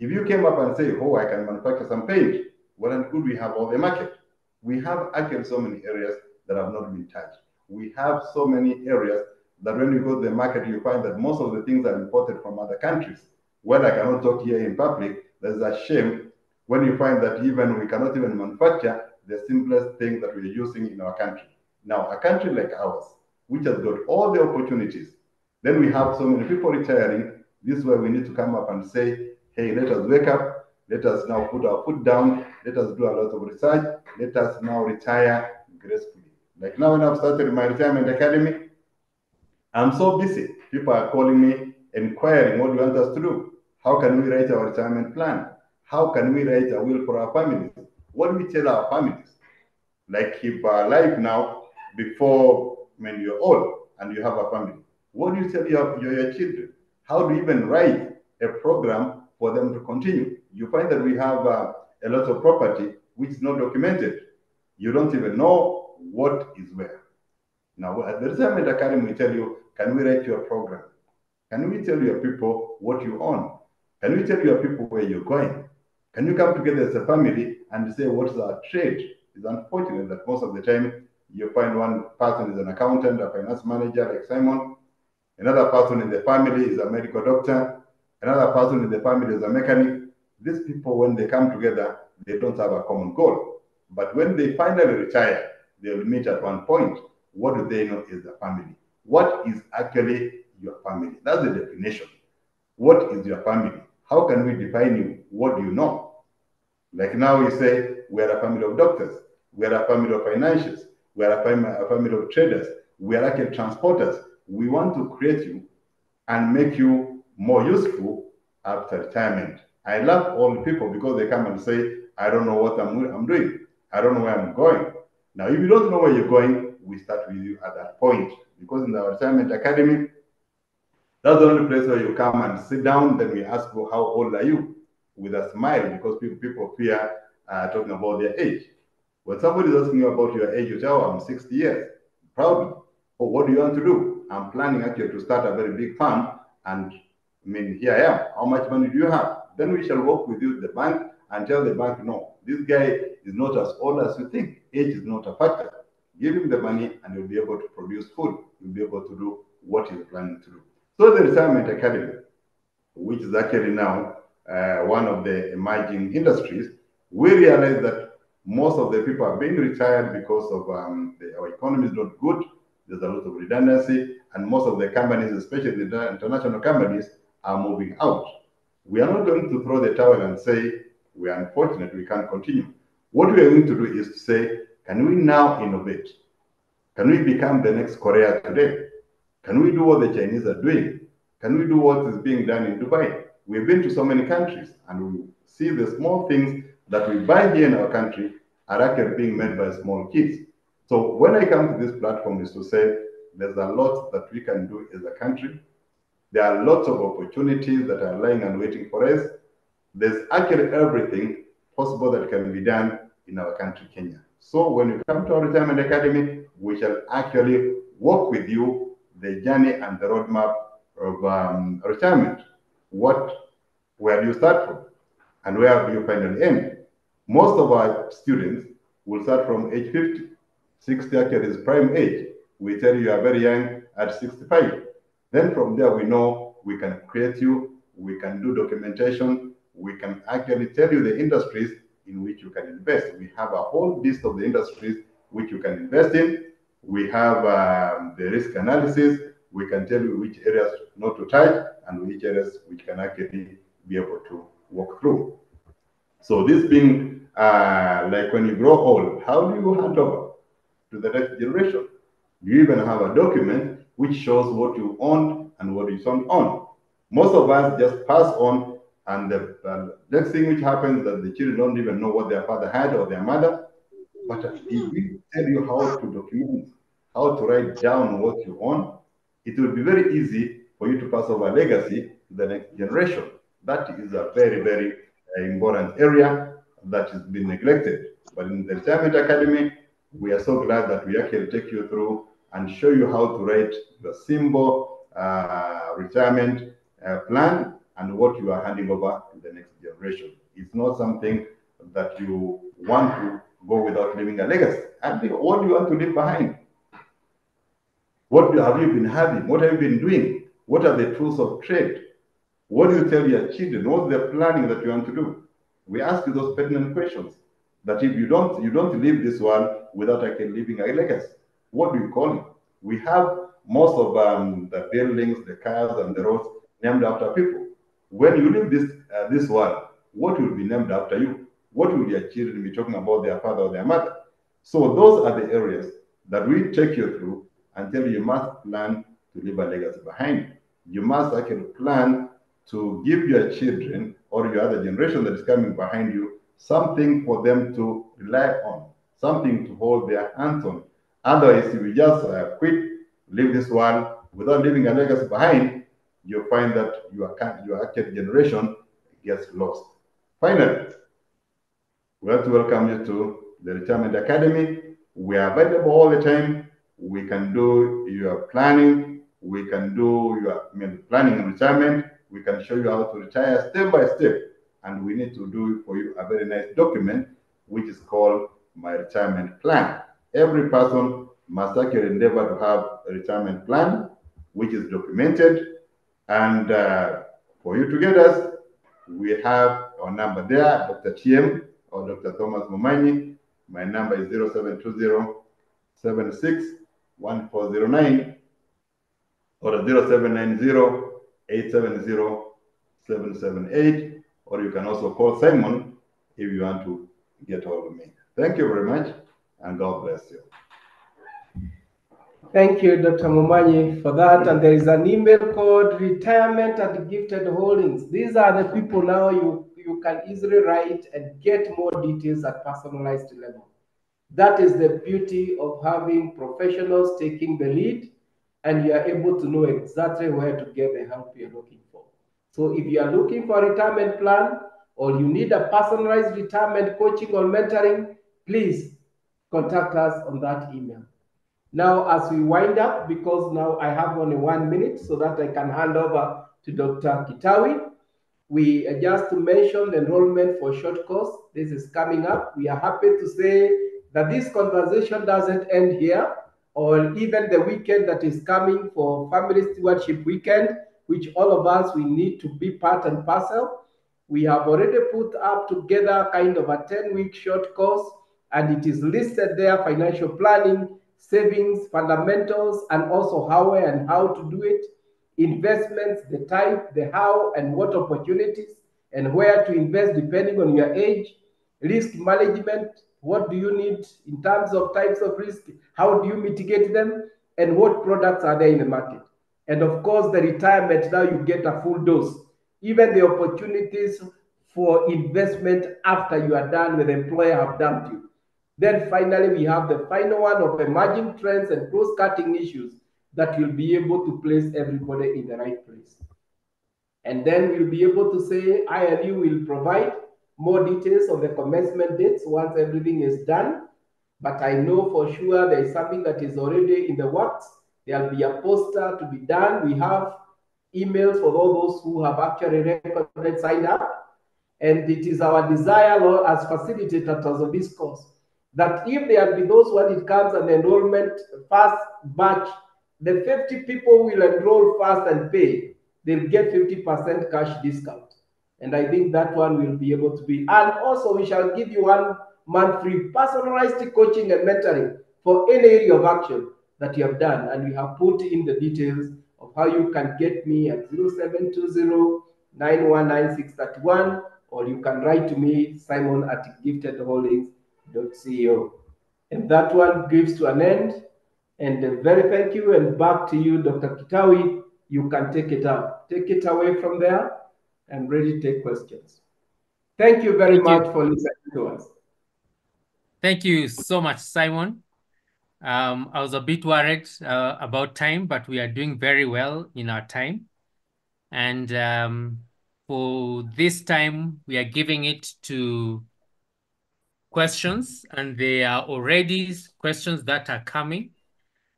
[SPEAKER 8] If you came up and say, oh, I can manufacture some paint, well and good, we have all the market. We have actually so many areas that have not been touched. We have so many areas that when you go to the market, you find that most of the things are imported from other countries. Well, I cannot talk here in public, there's a shame when you find that even we cannot even manufacture the simplest thing that we're using in our country. Now, a country like ours, which has got all the opportunities, then we have so many people retiring. This is where we need to come up and say, hey, let us wake up. Let us now put our foot down. Let us do a lot of research. Let us now retire gracefully. Like now, when I've started my retirement academy, I'm so busy. People are calling me, inquiring what do you want us to do? How can we write our retirement plan? How can we write a will for our families? What do we tell our families? Like keep our life now before when you're old and you have a family. What do you tell your, your, your children? How do even write a program for them to continue? You find that we have uh, a lot of property which is not documented. You don't even know what is where. Now, at the Retirement Academy, we tell you, can we write your program? Can we tell your people what you own? Can we tell your people where you're going? Can you come together as a family and say what's our trade? It's unfortunate that most of the time you find one person is an accountant, a finance manager like Simon, another person in the family is a medical doctor, another person in the family is a mechanic. These people, when they come together, they don't have a common goal. But when they finally retire, they'll meet at one point. What do they know is the family? What is actually your family? That's the definition. What is your family? How can we define you? What do you know? Like now we say we are a family of doctors, we are a family of financials, we are a family, a family of traders, we are actually transporters. We want to create you and make you more useful after retirement. I love all people because they come and say, I don't know what I'm, I'm doing. I don't know where I'm going. Now, if you don't know where you're going, we start with you at that point. Because in the retirement academy, that's the only place where you come and sit down. Then we ask how old are you? With a smile, because people, people fear uh, talking about their age. When somebody is asking you about your age, you tell, oh, I'm 60 years. Proudly. Oh, what do you want to do? I'm planning actually to start a very big farm. And I mean, here I am. How much money do you have? Then we shall work with you, the bank, and tell the bank, no, this guy is not as old as you think. Age is not a factor. Give him the money and you'll be able to produce food. You'll be able to do what he's planning to do. So the Retirement Academy, which is actually now uh, one of the emerging industries, we realize that most of the people are being retired because of um, the, our economy is not good. There's a lot of redundancy, and most of the companies, especially the international companies, are moving out. We are not going to throw the towel and say we are unfortunate, we can't continue. What we are going to do is to say, can we now innovate? Can we become the next Korea today? Can we do what the Chinese are doing? Can we do what is being done in Dubai? We've been to so many countries and we see the small things that we buy here in our country are actually being made by small kids. So when I come to this platform is to say there's a lot that we can do as a country. There are lots of opportunities that are lying and waiting for us. There's actually everything possible that can be done in our country, Kenya. So when you come to our retirement academy, we shall actually walk with you the journey and the roadmap of um, retirement. What, where do you start from? And where do you finally end? Most of our students will start from age 50. 60 actually is prime age. We tell you you are very young at 65. Then from there, we know we can create you, we can do documentation, we can actually tell you the industries in which you can invest. We have a whole list of the industries which you can invest in. We have um, the risk analysis. We can tell you which areas not to touch and which areas which can actually be able to walk through. So this being uh, like when you grow old, how do you hand over to the next generation? You even have a document which shows what you own and what you don't own. Most of us just pass on, and the uh, next thing which happens is that the children don't even know what their father had or their mother. But if we tell you how to document, how to write down what you own, it will be very easy for you to pass over a legacy to the next generation. That is a very, very uh, important area that has been neglected. But in the Retirement Academy, we are so glad that we actually take you through and show you how to write the simple uh, retirement uh, plan and what you are handing over to the next generation. It's not something that you want to go without leaving a legacy. And what do you want to leave behind? What have you been having? What have you been doing? What are the tools of trade? What do you tell your children? What's the planning that you want to do? We ask you those pertinent questions. That if you don't, you don't leave this one without actually leaving a legacy. What do you call it? We have most of um, the buildings, the cars, and the roads named after people. When you leave this uh, this one, what will be named after you? What will your children be talking about their father or their mother? So those are the areas that we take you through until you must plan to leave a legacy behind. You must actually plan to give your children or your other generation that is coming behind you something for them to rely on, something to hold their hands on. Otherwise, if you just uh, quit, leave this one without leaving a legacy behind, you find that your, your actual generation gets lost. Finally, we want to welcome you to the Retirement Academy. We are available all the time. We can do your planning. We can do your I mean, planning and retirement. We can show you how to retire step by step. And we need to do for you a very nice document, which is called My Retirement Plan. Every person must actually endeavor to have a retirement plan, which is documented. And uh, for you to get us, we have our number there, Dr. TM or Dr. Thomas Momanyi. My number is 0720 76 1409 or 0790 870 778, or you can also call Simon if you want to get hold of me. Thank you very much, and God bless you.
[SPEAKER 5] Thank you, Dr. Momanyi, for that. And there is an email called retirement at gifted holdings. These are the people now you, you can easily write and get more details at personalized level. That is the beauty of having professionals taking the lead, and you are able to know exactly where to get the help you're looking for. So if you are looking for a retirement plan or you need a personalized retirement coaching or mentoring, please contact us on that email. Now, as we wind up, because now I have only one minute so that I can hand over to Dr. Kitawi, we just mentioned enrollment for short course. This is coming up. We are happy to say that this conversation doesn't end here, or even the weekend that is coming for Family Stewardship Weekend, which all of us we need to be part and parcel. We have already put up together kind of a 10 week short course, and it is listed there financial planning, savings, fundamentals, and also how and how to do it, investments, the type, the how, and what opportunities, and where to invest depending on your age, risk management, what do you need in terms of types of risk, how do you mitigate them, and what products are there in the market. And of course, the retirement, now you get a full dose, even the opportunities for investment after you are done with the employer have dumped you. Then finally, we have the final one of emerging trends and cross-cutting issues that will be able to place everybody in the right place. And then we'll be able to say ILU will provide more details on the commencement dates once everything is done. But I know for sure there is something that is already in the works. There'll be a poster to be done. We have emails for all those who have actually recorded, signed up. And it is our desire, as facilitators of this course, that if there be those when it comes an enrollment first batch, the 50 people will enroll first and pay. They'll get 50% cash discount. And I think that one will be able to be. And also, we shall give you one month free personalized coaching and mentoring for any area of action that you have done. And we have put in the details of how you can get me at 0720 919631, or you can write to me, Simon at giftedholdings.co. And that one gives to an end. And a very thank you. And back to you, Dr. Kitawi. You can take it up. Take it away from there and ready to take questions. Thank you very
[SPEAKER 6] Thank
[SPEAKER 5] much
[SPEAKER 6] you.
[SPEAKER 5] for listening to us.
[SPEAKER 6] Thank you so much, Simon. Um, I was a bit worried uh, about time, but we are doing very well in our time. And um, for this time, we are giving it to questions, and there are already questions that are coming.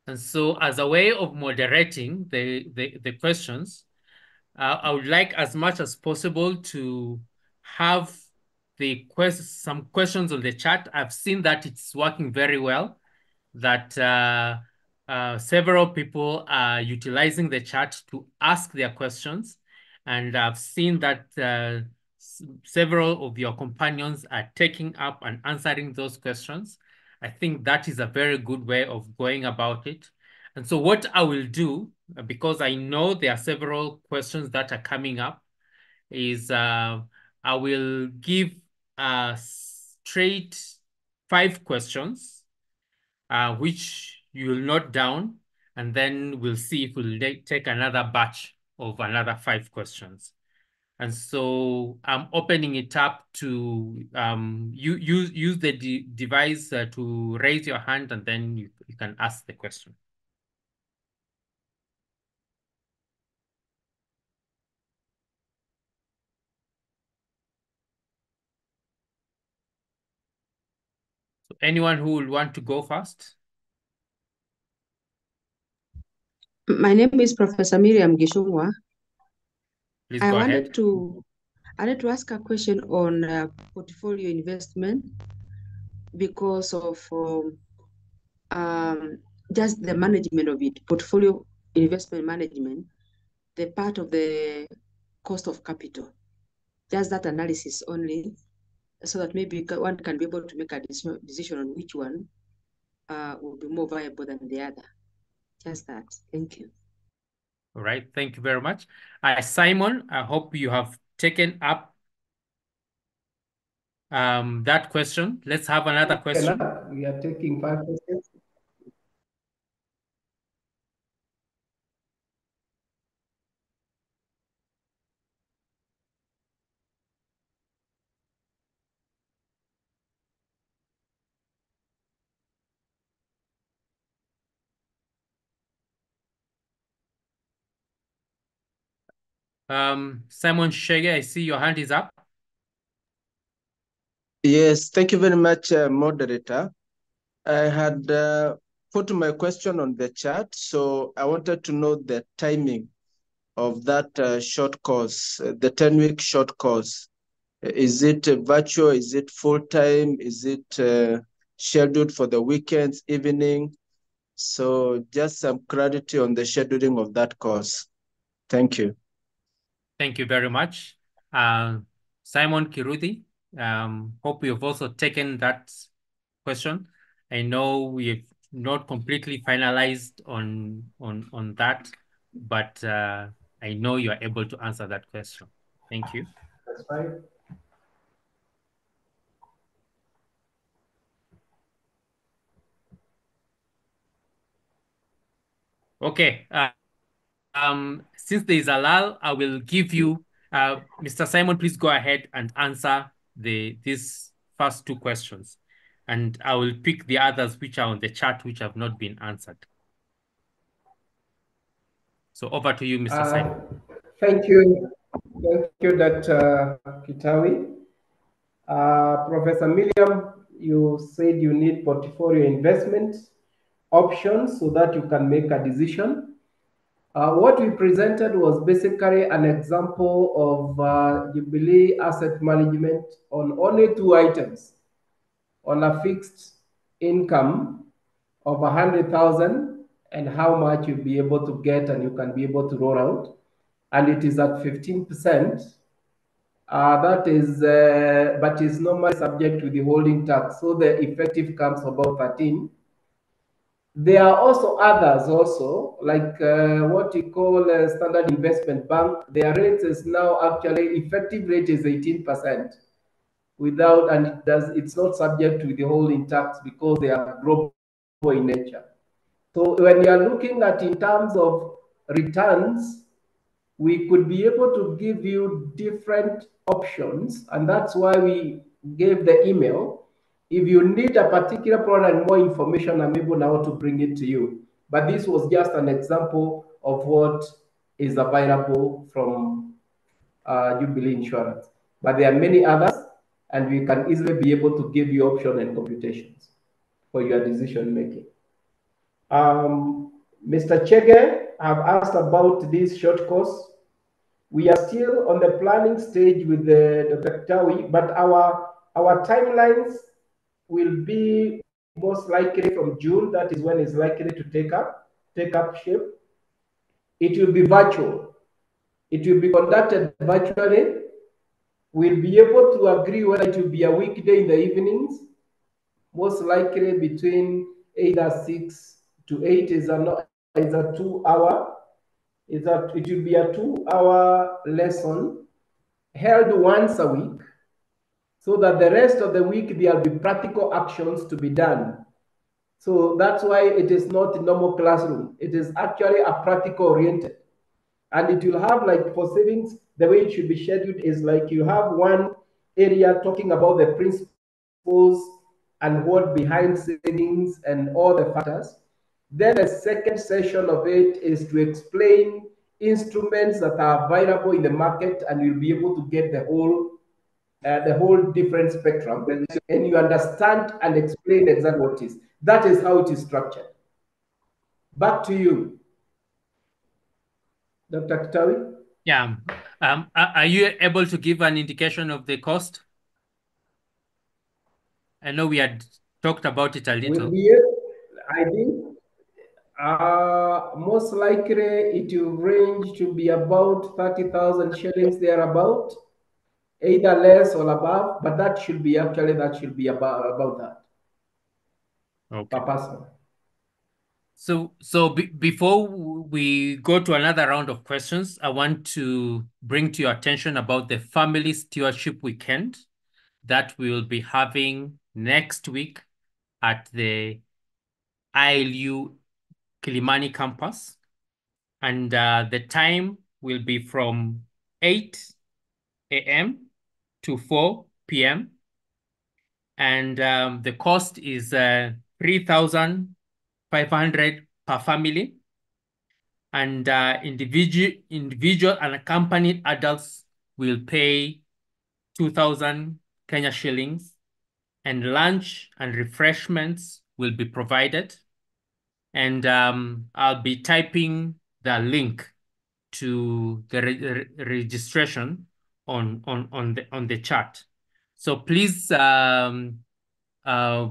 [SPEAKER 6] And so, as a way of moderating the, the, the questions, uh, I would like as much as possible to have the quest some questions on the chat. I've seen that it's working very well, that uh, uh, several people are utilizing the chat to ask their questions. And I've seen that uh, several of your companions are taking up and answering those questions. I think that is a very good way of going about it. And so what I will do, uh, because I know there are several questions that are coming up, is uh, I will give a straight five questions, uh, which you will note down, and then we'll see if we'll take another batch of another five questions. And so I'm opening it up to um, you use use the de device uh, to raise your hand, and then you, you can ask the question. So anyone who would want to go first?
[SPEAKER 15] My name is Professor Miriam Gishungwa.
[SPEAKER 6] Please
[SPEAKER 15] I wanted
[SPEAKER 6] ahead.
[SPEAKER 15] to I wanted to ask a question on uh, portfolio investment because of um, um, just the management of it, portfolio investment management, the part of the cost of capital, just that analysis only, so that maybe one can be able to make a decision decision on which one uh, will be more viable than the other. Just that. Thank you.
[SPEAKER 6] All right, thank you very much. Uh, Simon, I hope you have taken up um, that question. Let's have another question.
[SPEAKER 5] We are taking five questions.
[SPEAKER 6] Um, Simon Chege, I see your hand is up.
[SPEAKER 16] Yes, thank you very much, uh, moderator. I had uh, put my question on the chat, so I wanted to know the timing of that uh, short course, uh, the 10-week short course. Is it virtual? Is it full-time? Is it uh, scheduled for the weekends, evening? So just some clarity on the scheduling of that course. Thank you.
[SPEAKER 6] Thank you very much. Uh, Simon Kiruthi, um, hope you've also taken that question. I know we've not completely finalized on on on that, but uh, I know you are able to answer that question. Thank you.
[SPEAKER 5] That's fine.
[SPEAKER 6] Okay. Uh, um, since there is a lull, I will give you, uh, Mr. Simon, please go ahead and answer the these first two questions. And I will pick the others which are on the chat which have not been answered. So over to you, Mr.
[SPEAKER 5] Uh,
[SPEAKER 6] Simon.
[SPEAKER 5] Thank you. Thank you, Dr. Kitawi. Uh, Professor Milliam, you said you need portfolio investment options so that you can make a decision. Uh, what we presented was basically an example of uh, Jubilee asset management on only two items. On a fixed income of a hundred thousand and how much you'll be able to get and you can be able to roll out. And it is at 15%. Uh, that is, uh, but is normally subject to the holding tax. So the effective comes about 13. There are also others also, like uh, what you call a standard investment bank. Their rate is now actually effective rate is 18% without, and it does, it's not subject to the holding tax because they are global in nature. So when you are looking at in terms of returns, we could be able to give you different options, and that's why we gave the email. If you need a particular product and more information, I'm able now to bring it to you. But this was just an example of what is available from uh, Jubilee Insurance. But there are many others, and we can easily be able to give you option and computations for your decision making. Um, Mr. Chege, I've asked about this short course. We are still on the planning stage with the Dr. Tawi, but our our timelines will be most likely from June. That is when it's likely to take up take up shape. It will be virtual. It will be conducted virtually. We'll be able to agree whether it will be a weekday in the evenings, most likely between either six to eight is a is a two hour. Is that it will be a two hour lesson held once a week, so that the rest of the week there will be practical actions to be done. So that's why it is not a normal classroom. It is actually a practical oriented. And it will have like for savings, the way it should be scheduled is like you have one area talking about the principles and what behind savings and all the factors. Then the second session of it is to explain instruments that are available in the market, and you'll be able to get the whole uh, the whole different spectrum, and you understand and explain exactly what it is. That is how it is structured. Back to you, Dr. Kitawi.
[SPEAKER 6] Yeah. Um, are you able to give an indication of the cost? I know we had talked about it a little.
[SPEAKER 5] Will be, I think, uh, most likely it will range to be about 30,000 shillings thereabout, either less or above, but that should be actually, that should be about, about that
[SPEAKER 6] Okay.
[SPEAKER 5] per person.
[SPEAKER 6] So, so be before we go to another round of questions, I want to bring to your attention about the Family Stewardship Weekend that we will be having next week at the ILU Kilimani campus. And uh, the time will be from 8 a.m. to 4 p.m. And um, the cost is uh, 3,500 per family. And uh, individual, individual and accompanied adults will pay 2,000 Kenya shillings. And lunch and refreshments will be provided. And um, I'll be typing the link to the re registration on on on the on the chat. So please um, uh,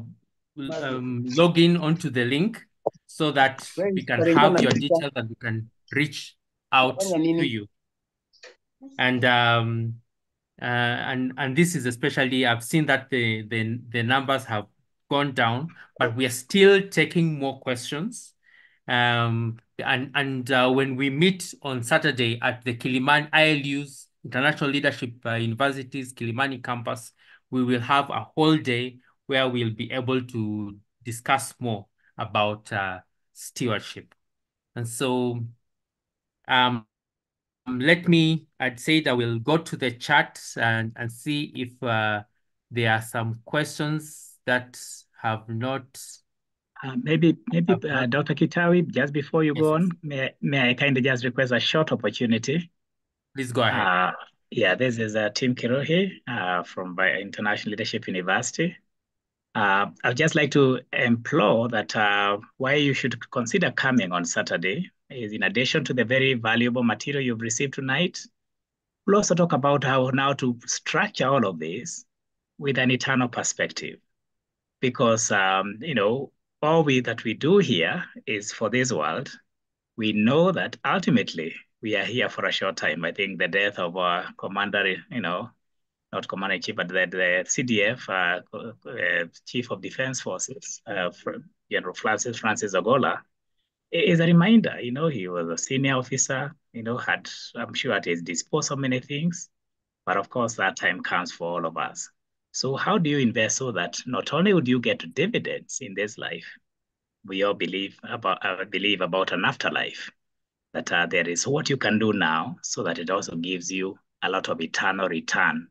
[SPEAKER 6] um, log in onto the link so that we can have your details and we can reach out to you. And um, uh, and and this is especially I've seen that the the the numbers have gone down, but we are still taking more questions. Um, and and uh, when we meet on Saturday at the Kilimani ILU's International Leadership uh, University's Kilimani campus, we will have a whole day where we'll be able to discuss more about uh, stewardship. And so um, let me, I'd say that we'll go to the chat and, and see if uh, there are some questions that have not
[SPEAKER 7] uh, maybe, maybe uh, Dr. Kitawi, just before you yes. go on, may, may I kindly just request a short opportunity?
[SPEAKER 6] Please go ahead.
[SPEAKER 7] Uh, yeah, this is uh, Tim Kirui uh, from International Leadership University. Uh, I'd just like to implore that uh, why you should consider coming on Saturday is in addition to the very valuable material you've received tonight, we'll also talk about how now to structure all of this with an eternal perspective. Because, um, you know, all we that we do here is for this world. We know that ultimately we are here for a short time. I think the death of our commander, you know, not commander chief, but the, the CDF, uh, uh, Chief of Defense Forces, uh, General Francis Francis Ogolla, is a reminder. You know, he was a senior officer. You know, had I'm sure at his disposal many things, but of course that time comes for all of us. So how do you invest so that not only would you get dividends in this life, we all believe about uh, believe about an afterlife, that uh, there is what you can do now so that it also gives you a lot of eternal return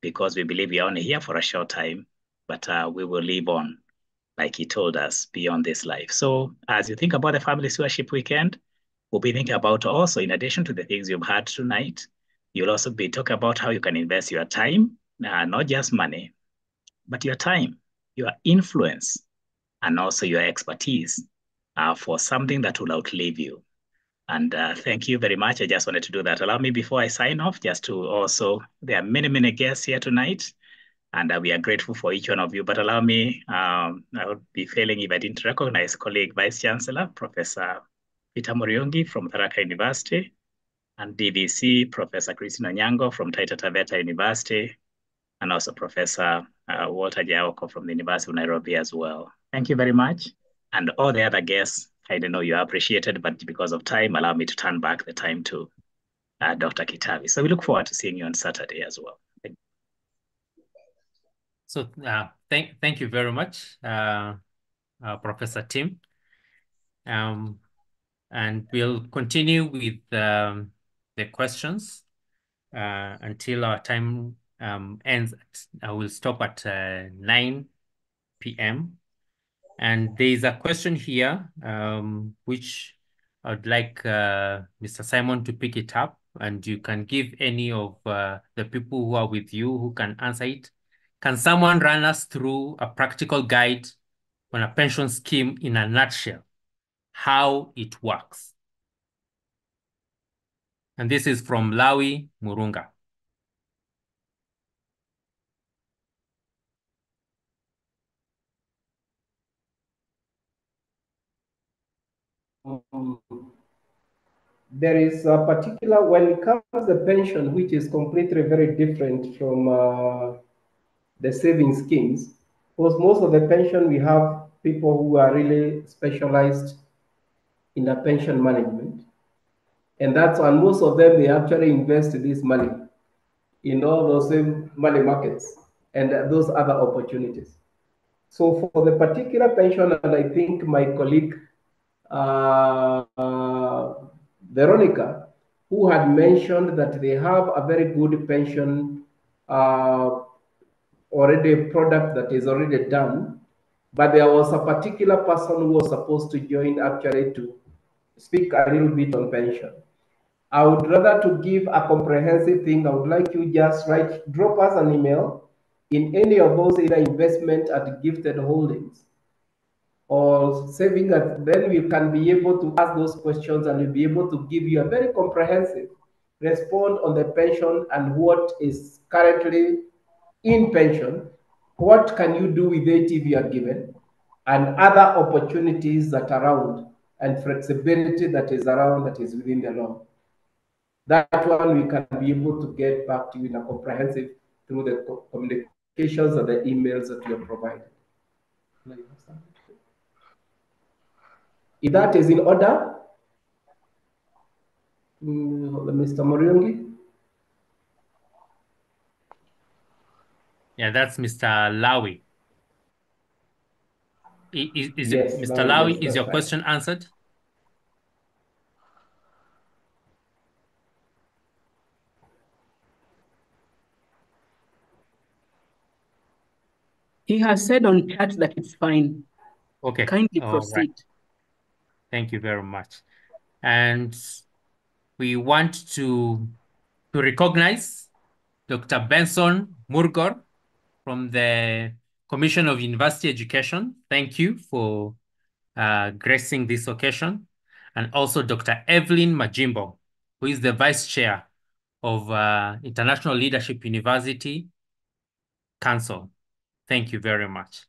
[SPEAKER 7] because we believe we are only here for a short time, but uh, we will live on, like he told us, beyond this life. So as you think about the Family Stewardship Weekend, we'll be thinking about also, in addition to the things you've heard tonight, you'll also be talking about how you can invest your time uh, not just money, but your time, your influence, and also your expertise uh, for something that will outlive you. And uh, thank you very much. I just wanted to do that. Allow me before I sign off, just to also, there are many, many guests here tonight, and uh, we are grateful for each one of you. But allow me, um, I would be failing if I didn't recognize colleague Vice Chancellor, Professor Peter Muriungi from Tharaka University, and DVC, Professor Christina Nyango from Taita Taveta University, and also Professor uh, Walter Jaoko from the University of Nairobi as well. Thank you very much. And all the other guests, I don't know you appreciated, but because of time, allow me to turn back the time to uh, Dr. Kitawi. So we look forward to seeing you on Saturday as well.
[SPEAKER 6] So uh, thank, thank you very much, uh, uh, Professor Tim. Um, and we'll continue with um, the questions uh, until our time um, ends, I will stop at uh, 9 p.m. And there is a question here, um, which I'd like uh, Mr. Simon to pick it up and you can give any of uh, the people who are with you who can answer it. Can someone run us through a practical guide on a pension scheme in a nutshell, how it works? And this is from Lawi Murunga.
[SPEAKER 5] Um, there is a particular, when it comes to the pension, which is completely very different from uh, the saving schemes, because most of the pension we have people who are really specialized in the pension management. And that's and most of them they actually invest this money in all those same money markets and those other opportunities. So for the particular pension, and I think my colleague uh, Veronica, who had mentioned that they have a very good pension uh, already product that is already done, but there was a particular person who was supposed to join actually to speak a little bit on pension. I would rather to give a comprehensive thing. I would like you just write, drop us an email in any of those either investment at gifted holdings or saving at, then we can be able to ask those questions and we'll be able to give you a very comprehensive response on the pension and what is currently in pension, what can you do with it if you are given, and other opportunities that are around and flexibility that is around that is within the law. That one we can be able to get back to you in a comprehensive through the communications or the emails that you have provided. If that is in order, mm, Mr. Muriungi.
[SPEAKER 6] Yeah, that's Mr. Lawi. Is, is
[SPEAKER 5] Yes,
[SPEAKER 6] it, Mr.
[SPEAKER 5] Lawi,
[SPEAKER 6] Lawi, is your
[SPEAKER 5] right.
[SPEAKER 6] question answered?
[SPEAKER 4] He has said on chat that it's fine.
[SPEAKER 6] Okay.
[SPEAKER 4] Kindly
[SPEAKER 6] all right. Thank you very much. And we want to, to recognize Dr. Benson Murgor from the Commission of University Education. Thank you for uh, gracing this occasion. And also Dr. Evelyn Majimbo, who is the Vice Chair of uh, International Leadership University Council. Thank you very much.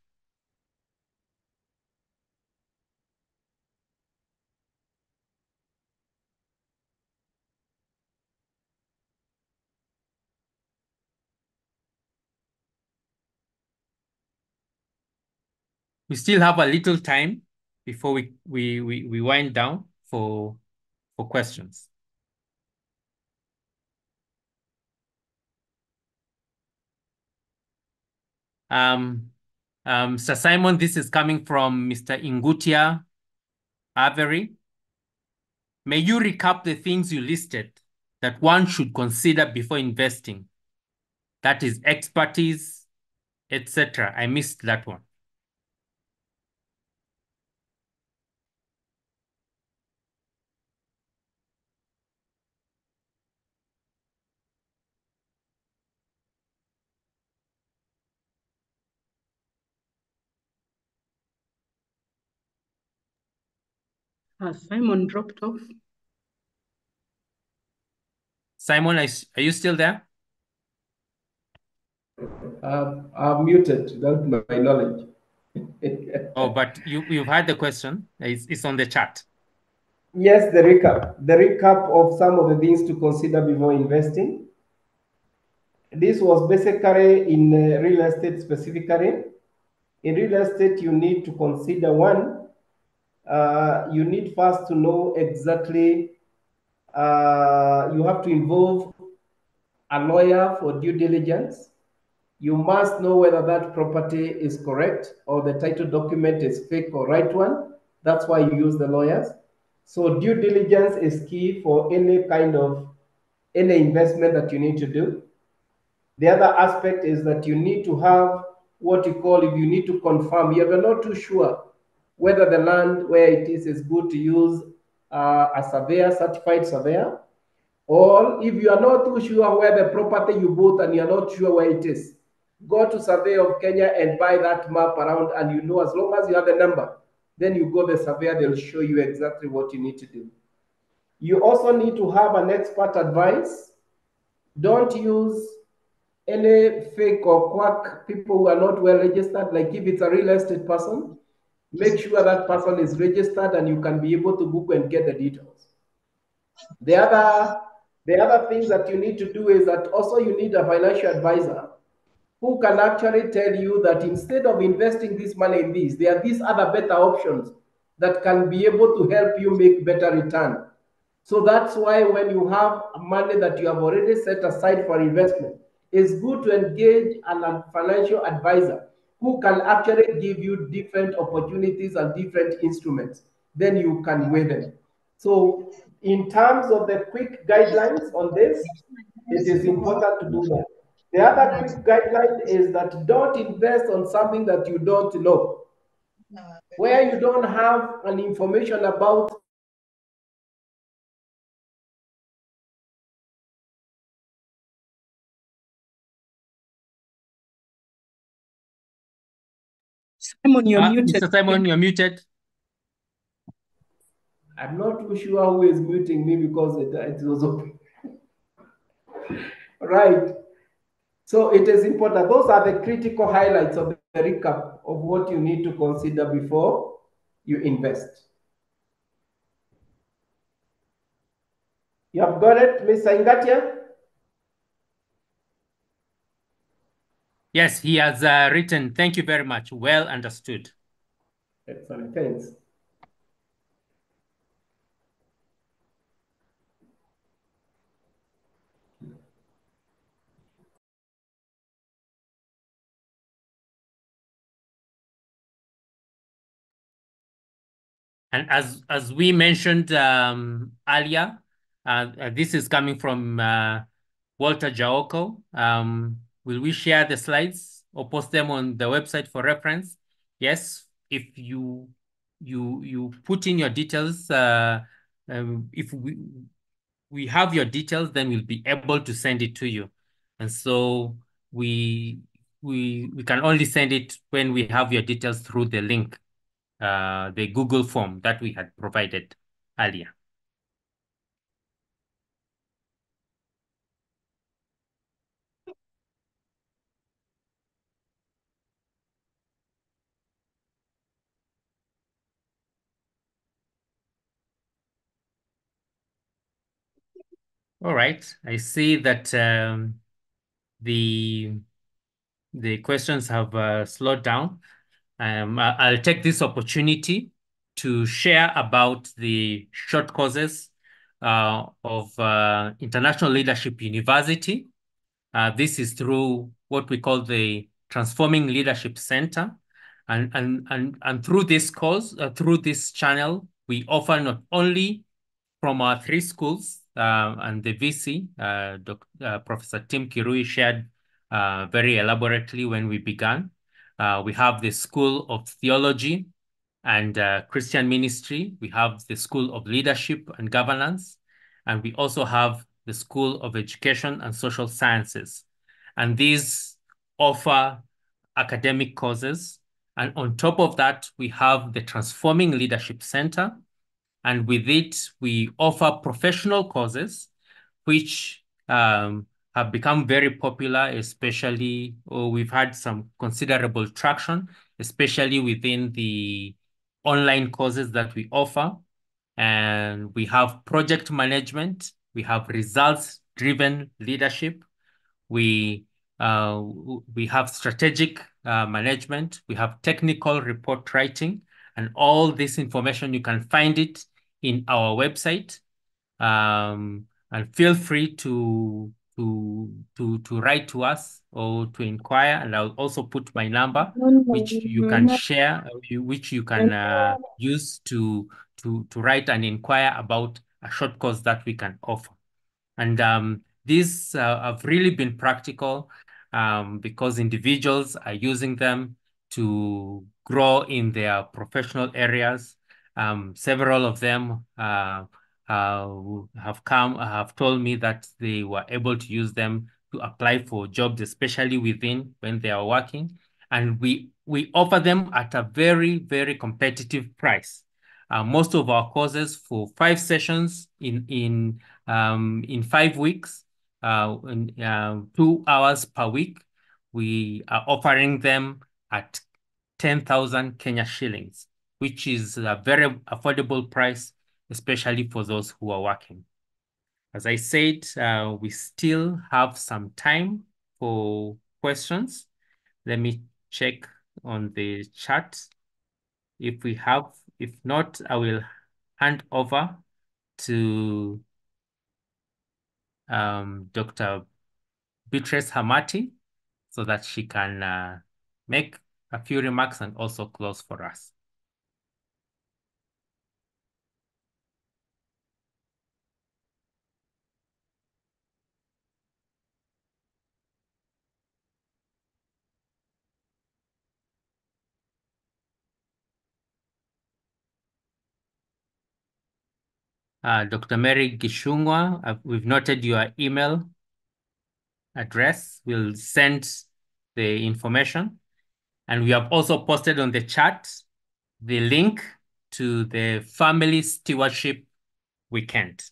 [SPEAKER 6] We still have a little time before we, we, we, we wind down for, for questions. Um, um, Sir Simon, this is coming from Mr. Ingutia Avery. May you recap the things you listed that one should consider before investing? That is expertise, etc. I missed that one.
[SPEAKER 4] Has Simon dropped off?
[SPEAKER 6] Simon, is- are you still there?
[SPEAKER 5] Uh, I'm muted, that's my knowledge. [laughs]
[SPEAKER 6] Oh, but you, you've had the question. It's, it's on the chat.
[SPEAKER 5] Yes, the recap. The recap of some of the things to consider before investing. This was basically in uh, real estate specifically. In real estate, you need to consider one, uh, you need first to know exactly, uh, you have to involve a lawyer for due diligence. You must know whether that property is correct or the title document is fake or right one. That's why you use the lawyers. So due diligence is key for any kind of any investment that you need to do. The other aspect is that you need to have what you call if you need to confirm. You are not too sure whether the land where it is is good to use uh, a surveyor, certified surveyor, or if you are not too sure where the property you bought and you are not sure where it is, go to Survey of Kenya and buy that map around, and you know as long as you have the number, then you go the surveyor, they'll show you exactly what you need to do. You also need to have an expert advice. Don't use any fake or quack people who are not well registered. Like if it's a real estate person, make sure that person is registered and you can be able to book and get the details. The other, the other things that you need to do is that also you need a financial advisor who can actually tell you that instead of investing this money in this, there are these other better options that can be able to help you make better return. So that's why when you have money that you have already set aside for investment, it's good to engage a financial advisor who can actually give you different opportunities and different instruments. Then you can weigh them. So in terms of the quick guidelines on this, it is important to do that. The other quick guideline is that don't invest on something that you don't know. Where you don't have an information about
[SPEAKER 4] Simon, you're
[SPEAKER 6] Uh,
[SPEAKER 4] muted.
[SPEAKER 6] Mr. Simon, you're muted.
[SPEAKER 5] I'm not too sure who is muting me because it, it was open. [laughs] right. So it is important. Those are the critical highlights of the recap of what you need to consider before you invest. You have got it, Ms. Ingatia?
[SPEAKER 6] Yes, he has uh, written. Thank you very much. Well understood.
[SPEAKER 5] Excellent. Thanks.
[SPEAKER 6] And as as we mentioned um, earlier, uh, this is coming from uh, Walter Jaoko. Um, will we share the slides or post them on the website for reference? Yes, if you you you put in your details, uh, um, if we we have your details, then we'll be able to send it to you. And so we we we can only send it when we have your details through the link uh, the Google form that we had provided earlier. All right, I see that um, the the questions have uh, slowed down. Um, I- will take this opportunity to share about the short courses uh, of uh, International Leadership University. Uh, this is through what we call the Transforming Leadership Center. And, and, and, and through this course, uh, through this channel, we offer not only from our three schools uh, and the VC, uh. Uh, Professor Tim Kirui shared uh, very elaborately when we began. Uh, we have the School of Theology and uh, Christian Ministry. We have the School of Leadership and Governance. And we also have the School of Education and Social Sciences. And these offer academic courses. And on top of that, we have the Transforming Leadership Center. And with it, we offer professional courses, which um, have become very popular, especially, or we've had some considerable traction, especially within the online courses that we offer. And we have project management, we have results-driven leadership, we uh, we have strategic uh, management, we have technical report writing, and all this information, you can find it in our website. Um, and feel free to to to to write to us or to inquire and i'll also put my number which you can share which you can uh, use to to to write and inquire about a short course that we can offer and um, these uh, have really been practical um, because individuals are using them to grow in their professional areas um, several of them uh, uh, have come have told me that they were able to use them to apply for jobs, especially within when they are working. And we we offer them at a very, very competitive price. Uh, most of our courses for five sessions in in um, in five weeks, uh, in, uh, two hours per week, we are offering them at 10,000 Kenya shillings, which is a very affordable price especially for those who are working. As I said, uh, we still have some time for questions. Let me check on the chat if we have if not, I will hand over to um, Dr. Beatrice Hamati so that she can uh, make a few remarks and also close for us. Uh, Dr. Mary Gishungwa, uh, we've noted your email address. We'll send the information. And we have also posted on the chat the link to the Family Stewardship Weekend.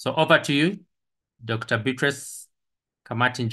[SPEAKER 6] So over to you, Dr. Beatrice Kamati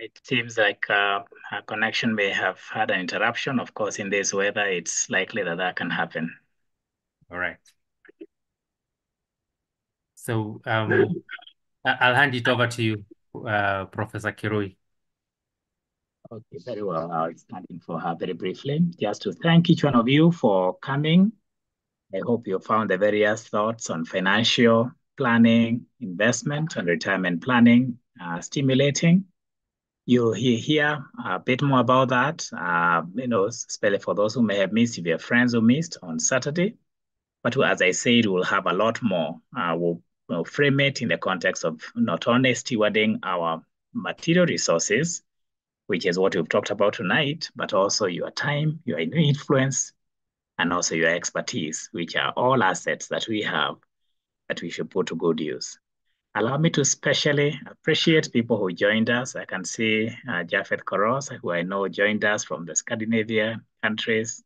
[SPEAKER 7] It seems like uh, our connection may have had an interruption. Of course, in this weather, it's likely that that can happen.
[SPEAKER 6] All right. So um, I'll hand it over to you, uh, Professor Kirui.
[SPEAKER 7] Okay, very well. I'll stand in for her very briefly. Just to thank each one of you for coming. I hope you found the various thoughts on financial planning, investment, and retirement planning uh, stimulating you hear, a bit more about that, uh, you know, especially for those who may have missed, if your friends who missed on Saturday. But as I said, we'll have a lot more. Uh, we'll, we'll frame it in the context of not only stewarding our material resources, which is what we've talked about tonight, but also your time, your influence, and also your expertise, which are all assets that we have that we should put to good use. Allow me to especially appreciate people who joined us. I can see uh, Koros, who I know joined us from the Scandinavia countries.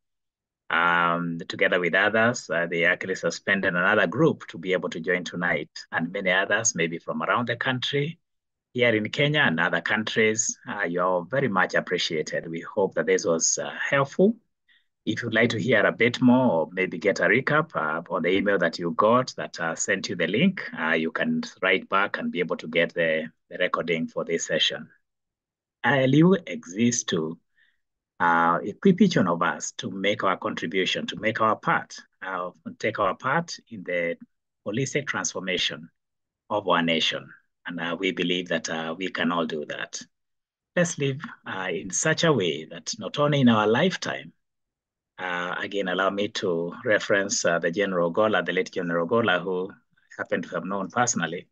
[SPEAKER 7] Um, together with others, uh, they actually suspended another group to be able to join tonight, and many others, maybe from around the country, here in Kenya and other countries. Uh, you're very much appreciated. We hope that this was uh, helpful if you'd like to hear a bit more or maybe get a recap uh, on the email that you got that uh, sent you the link, uh, you can write back and be able to get the, the recording for this session. ILU exists to uh, equip each one of us to make our contribution, to make our part, uh, take our part in the holistic transformation of our nation. And uh, we believe that we can all do that. Let's live in such a way that not only in our lifetime, uh, again, allow me to reference uh, the General Gola, the late General Gola, who happened to have known personally,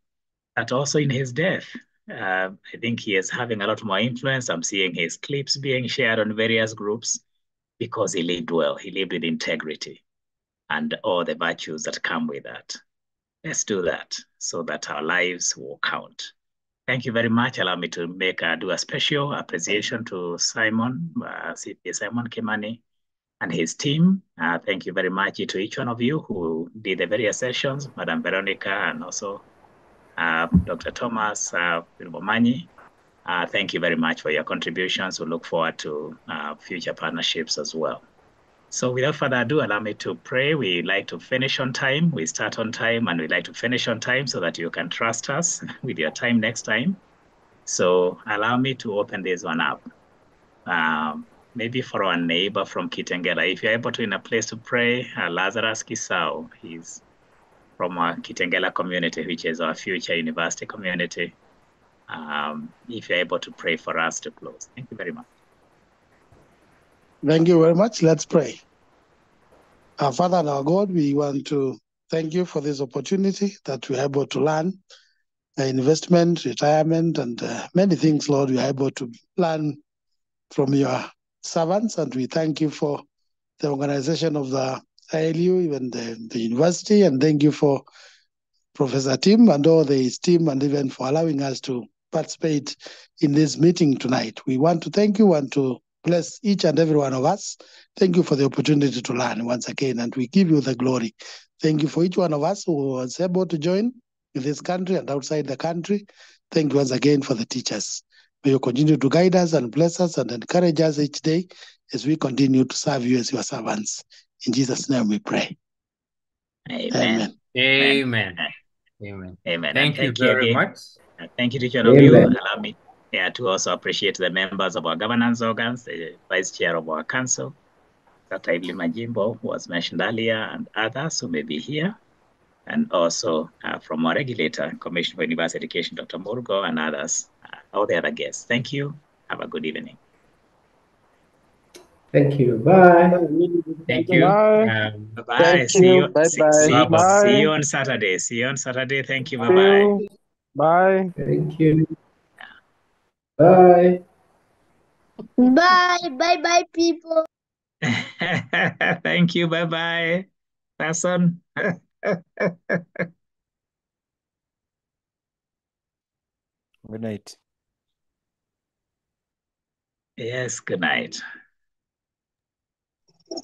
[SPEAKER 7] that also in his death, uh, I think he is having a lot more influence. I'm seeing his clips being shared on various groups because he lived well. He lived with integrity and all the virtues that come with that. Let's do that so that our lives will count. Thank you very much. Allow me to make uh, do a special appreciation to Simon, uh, CPA Simon Kimani, and his team. Uh, thank you very much to each one of you who did the various sessions, Madam Veronica and also uh, Dr. Thomas uh, uh, thank you very much for your contributions. We look forward to uh, future partnerships as well. So without further ado, allow me to pray. We like to finish on time. We start on time and we like to finish on time so that you can trust us [laughs] with your time next time. So allow me to open this one up. Um, maybe for our neighbor from Kitengela, if you're able to in a place to pray, uh, Lazarus Kisau, he's from our Kitengela community, which is our future university community. Um, if you're able to pray for us to close. Thank you very much.
[SPEAKER 17] Thank you very much. Let's pray. Our Father and our God, we want to thank you for this opportunity that we're able to learn uh, investment, retirement, and uh, many things, Lord. We are able to learn from your servants, and we thank you for the organization of the ILU, even the, the university, and thank you for Professor Tim and all the his team, and even for allowing us to participate in this meeting tonight. We want to thank you and to bless each and every one of us. Thank you for the opportunity to learn once again, and we give you the glory. Thank you for each one of us who was able to join in this country and outside the country. Thank you once again for the teachers. May you continue to guide us and bless us and encourage us each day as we continue to serve you as your servants. In Jesus' name we pray.
[SPEAKER 7] Amen.
[SPEAKER 6] Amen. Amen.
[SPEAKER 7] Amen.
[SPEAKER 6] Thank
[SPEAKER 7] And
[SPEAKER 6] you very much.
[SPEAKER 7] Thank you to each one of you.
[SPEAKER 5] Amen.
[SPEAKER 7] Allow me yeah, to also appreciate the members of our governance organs, the vice chair of our council, Dr. Evelyn Majimbo, who was mentioned earlier, and others who may be here, and also uh, from our regulator, Commission for University Education, Dr. Murgo, and others, uh, all the other guests. Thank you. Have a good evening.
[SPEAKER 5] Thank you. Bye.
[SPEAKER 6] Thank you. Um,
[SPEAKER 7] Bye-bye. See
[SPEAKER 16] you.
[SPEAKER 7] you.
[SPEAKER 16] Bye
[SPEAKER 7] see,
[SPEAKER 16] bye.
[SPEAKER 7] see,
[SPEAKER 16] Bye.
[SPEAKER 7] see you on Saturday. See you on Saturday. Thank you.
[SPEAKER 16] See
[SPEAKER 7] Bye-bye.
[SPEAKER 16] you. Bye.
[SPEAKER 5] Thank you. Bye.
[SPEAKER 3] Bye. Bye bye, people. [laughs]
[SPEAKER 7] Thank you. Bye bye. Person. [laughs] [laughs]
[SPEAKER 18] Good night.
[SPEAKER 7] yes. Good night.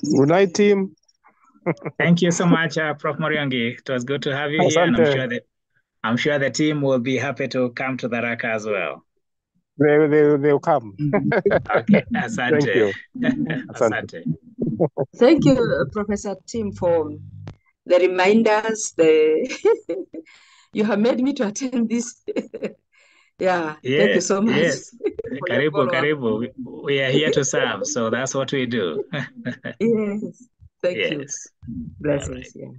[SPEAKER 16] Good night, team.
[SPEAKER 7] Thank you so much, uh, Prof. Moriongi. It was good to have you here, and I'm sure that I'm sure the team will be happy to come to the Raka as well.
[SPEAKER 16] They, they, they'll come. [laughs]
[SPEAKER 7] Okay. [laughs] Asante.
[SPEAKER 16] Thank you.
[SPEAKER 7] Asante.
[SPEAKER 15] Thank you, uh, Professor Tim, for the reminders. The [laughs] you have made me to attend this. [laughs] yeah, thank you so much.
[SPEAKER 7] Yes. [laughs] Karibu, karibu. We, are here to serve, so that's what we do.
[SPEAKER 15] Yes, thank you.
[SPEAKER 7] yes.
[SPEAKER 15] Blessings. Yeah.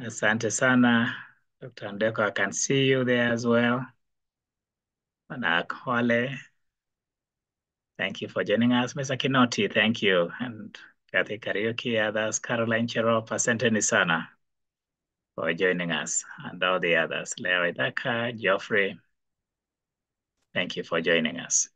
[SPEAKER 7] Asante sana. Dr. Ndeko, I can see you there as well. Mana Kwale, thank you for joining us. Mr. Kinoti, thank you. And Kathy Kariuki, others, Caroline Cherop, asanteni sana for joining us. And all the others, Leo Idaka, Geoffrey, thank you for joining us.